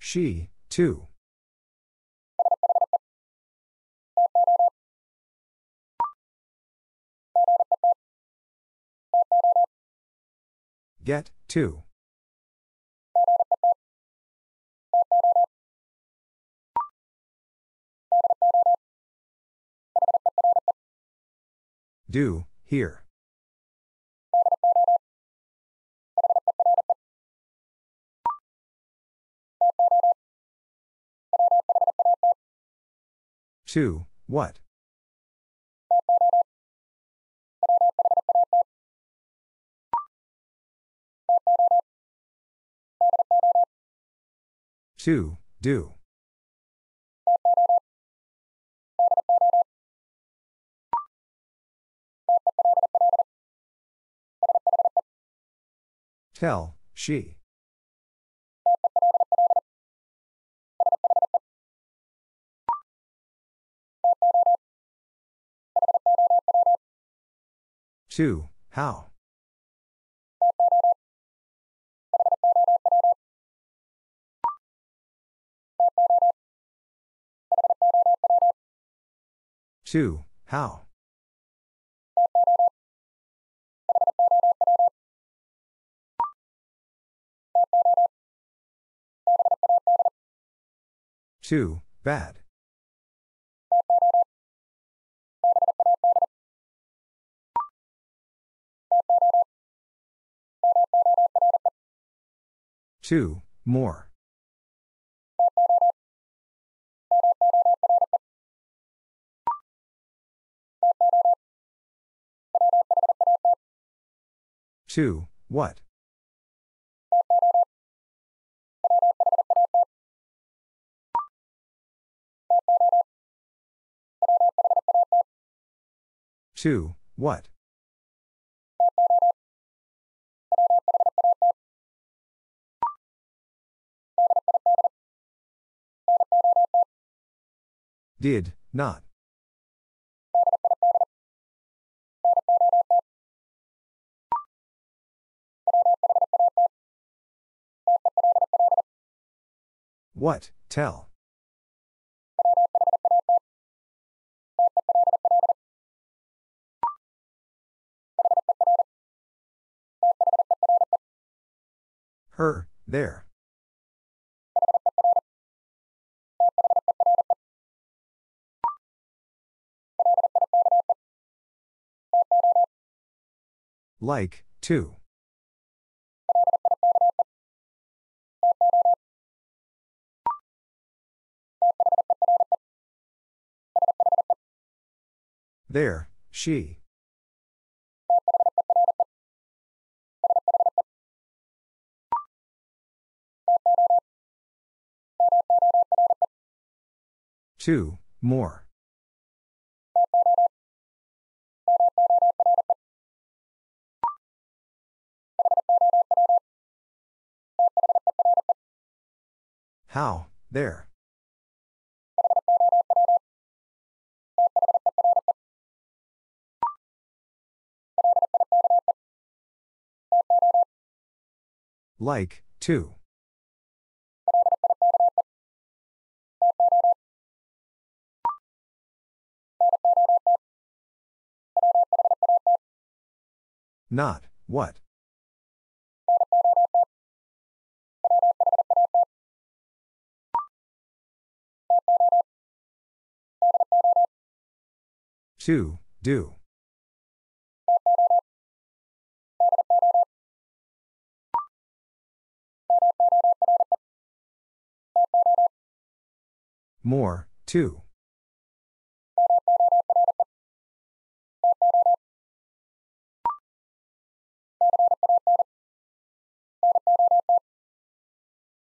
She, too. Get, too. Do, here. Two, what? Two, do. Tell, she. Two, how? Two, how? Two, bad. Two, more. Two, what? Two, what? Did, not. What, tell. Her, there. Like, too. There, she. Two, more. How, there. Like, too. Not, what? Two, do. More, two.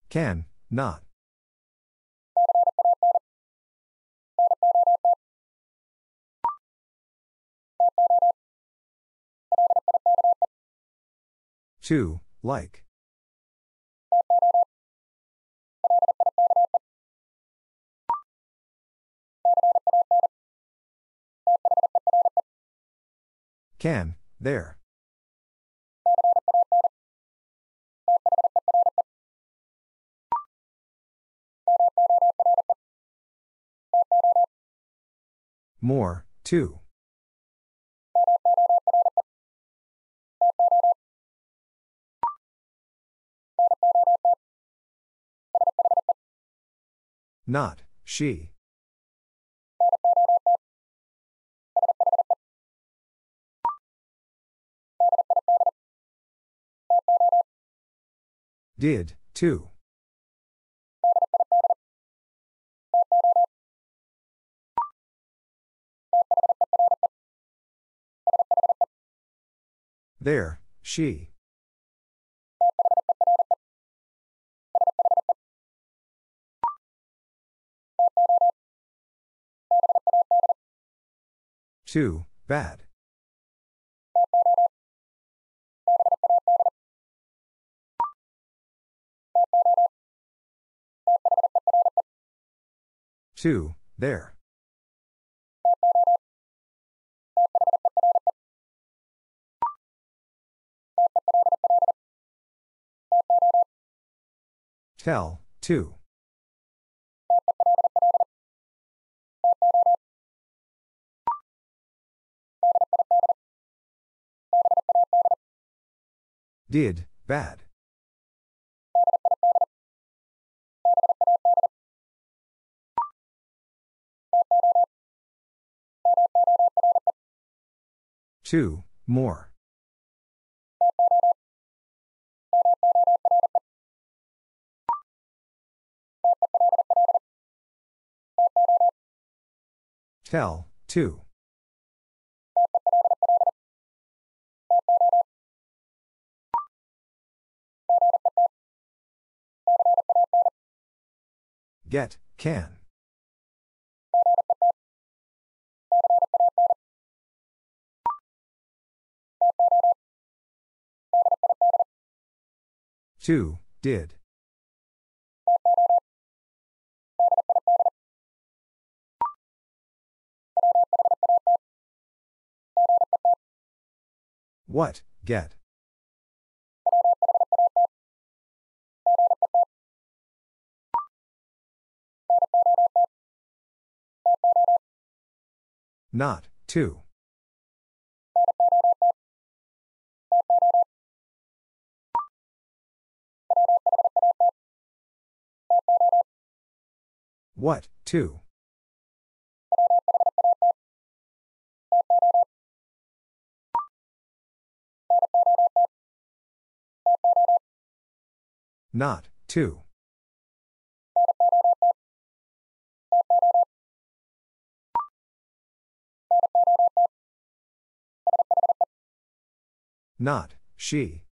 Can, not. Two, like. Can, there. More, two. Not, she. Did, too. There, she. Two, bad. Two, there. Tell, two. Did, bad. Two, more. Tell, two. Get, can. Two, did. What, get. Not, two. What, two? Not, two. Not, she.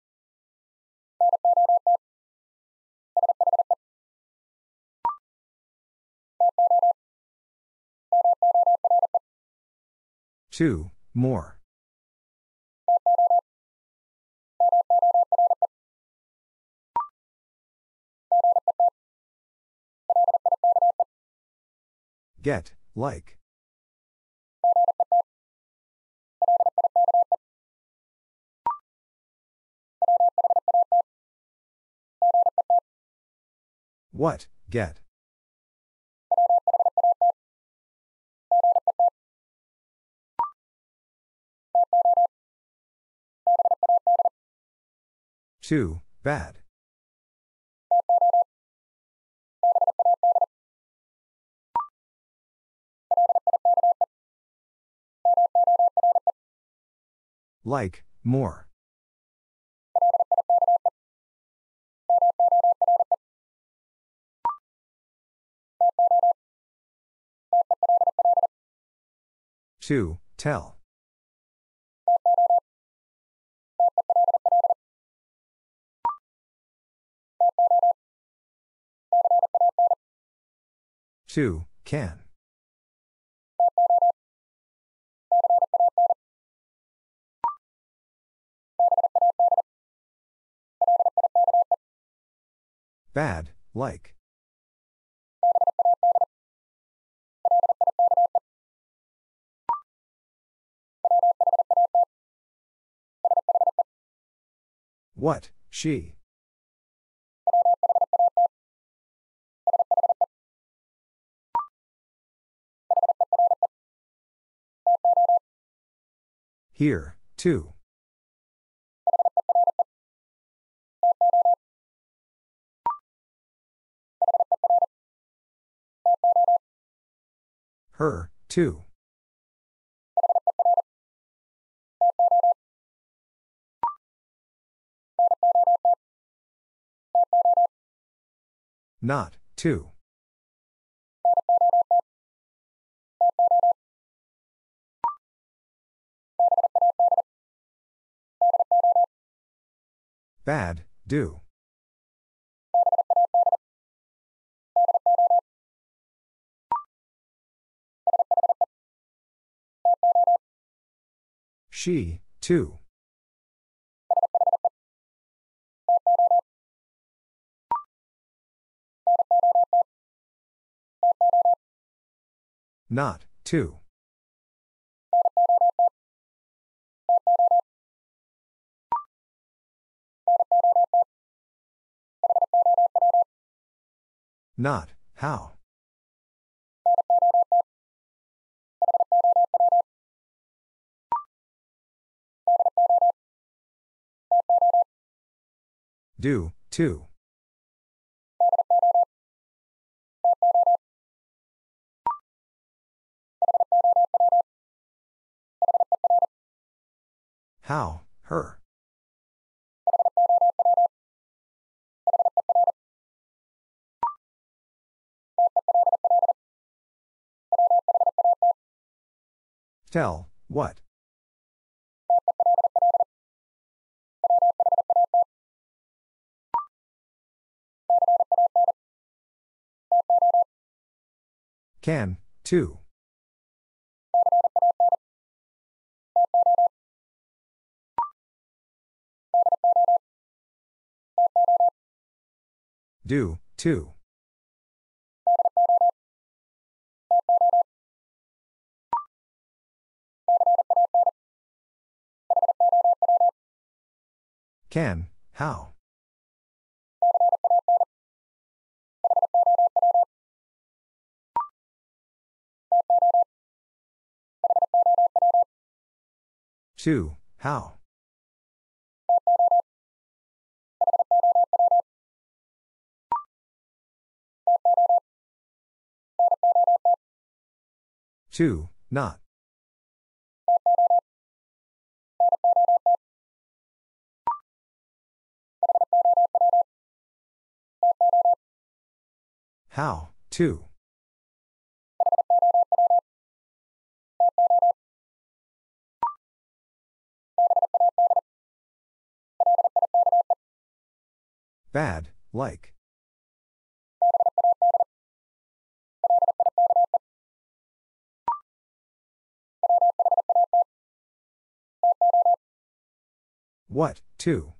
Two, more. Get, like. What, get. 2, bad. Like, more. Two, tell. Two, can. Bad, like. What, she? Here, too. Her, too. Not, too. Bad, do. She, too. Not, too. Not, how. Do, too. How, her. Tell, what? Can, too. Do, too. Can, how? Two, how? Two, not. How, two. Bad, like. What, too?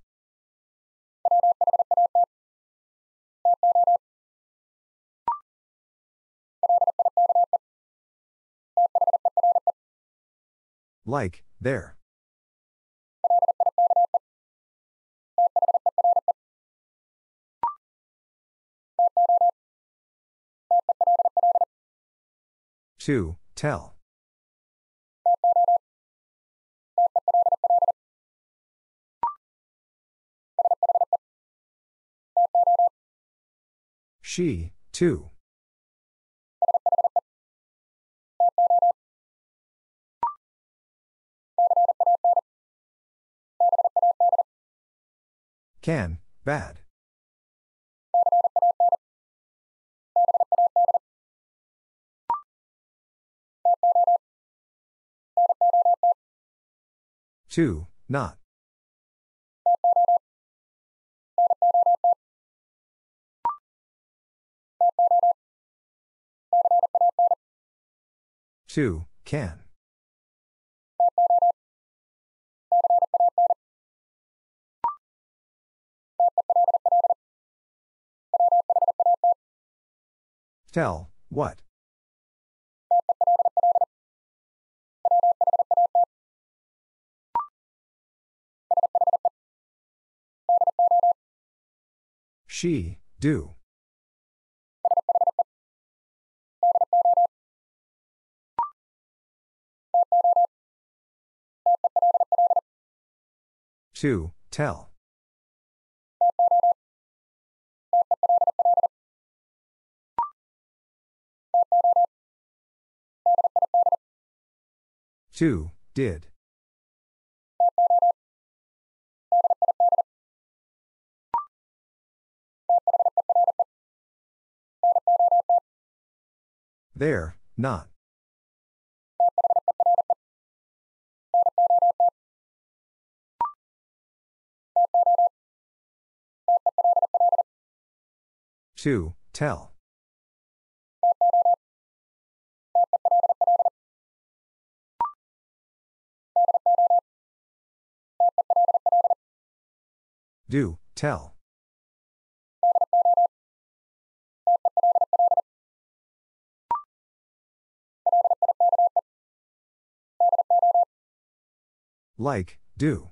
Like, there. Two, tell. She, too. Can, bad. Two, not. Two, can. Tell, what? She, do. Two, tell. Two, did. There, not. Two, tell. Do, tell. Like, do.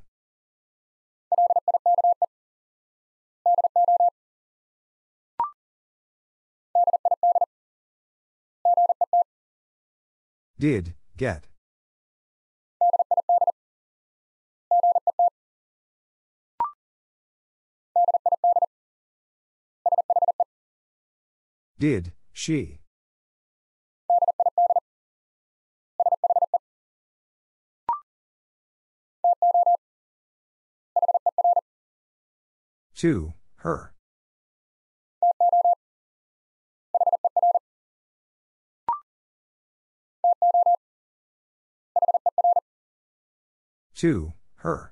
Did, get. Did, she. To, her. Two, her.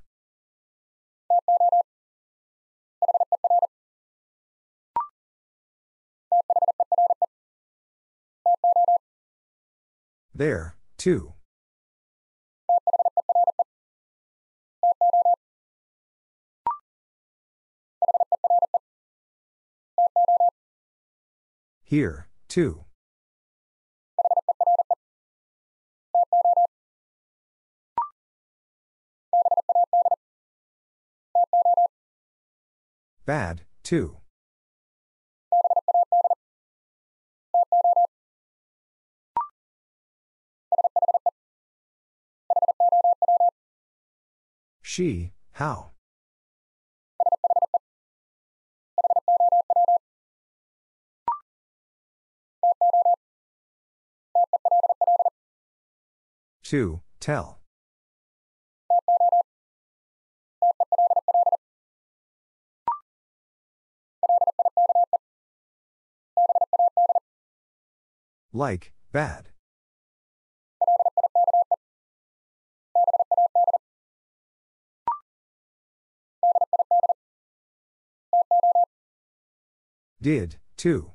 There, too. Here, too. Bad, too. She, how? Two, tell. Like, bad. Did, too.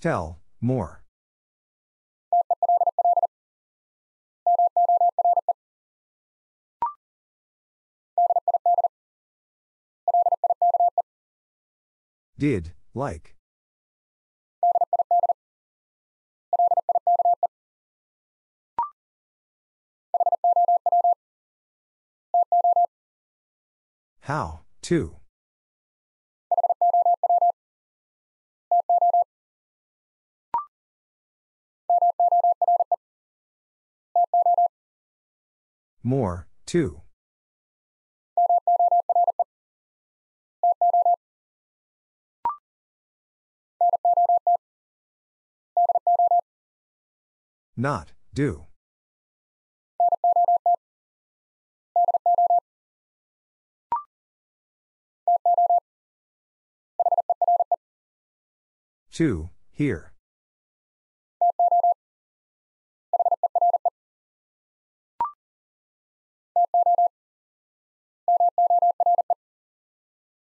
Tell, more. Did, like. How, too. more, too. Not, do. Two, here.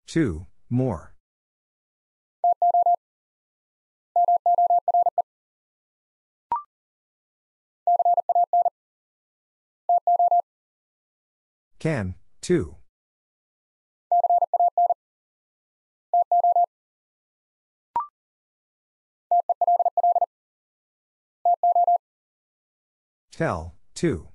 Two, more. Can, two. Tell, two.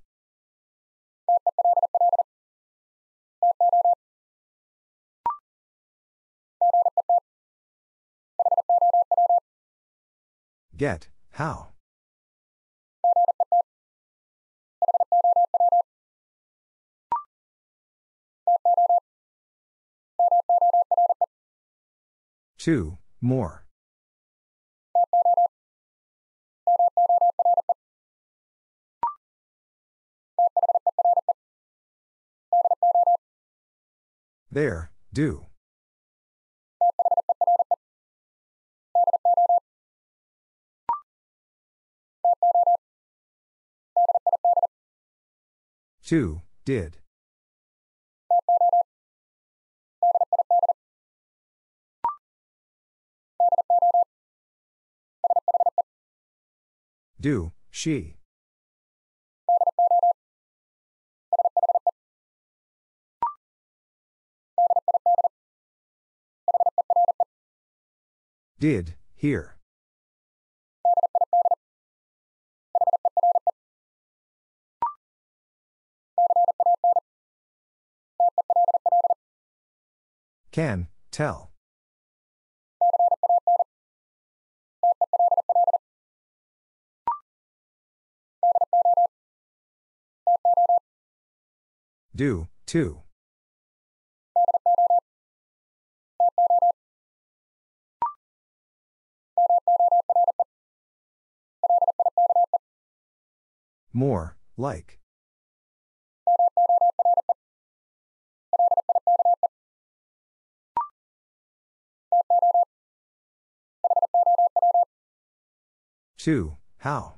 Get, how. Two, more. There, do. Two, did. Do, she. Did, here. Can, tell. Do, too. More, like. Two, how.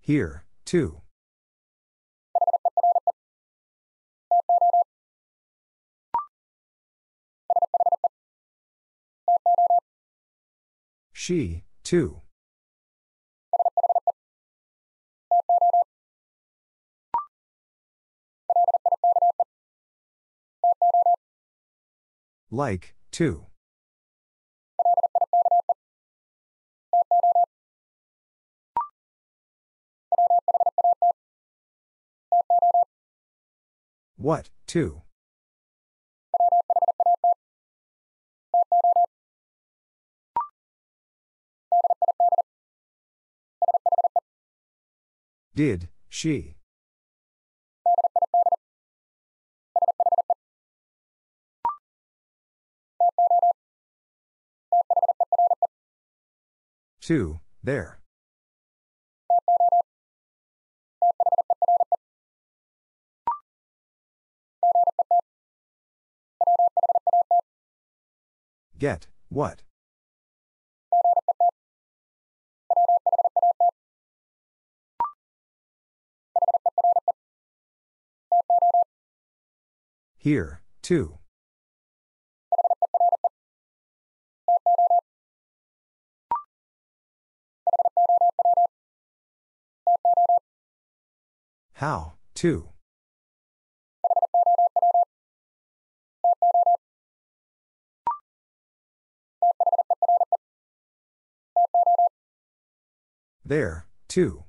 Here, too. She, too. Like, too. What, too? Did, she? Two, there. Get, what? Here, too. How, too. There, too.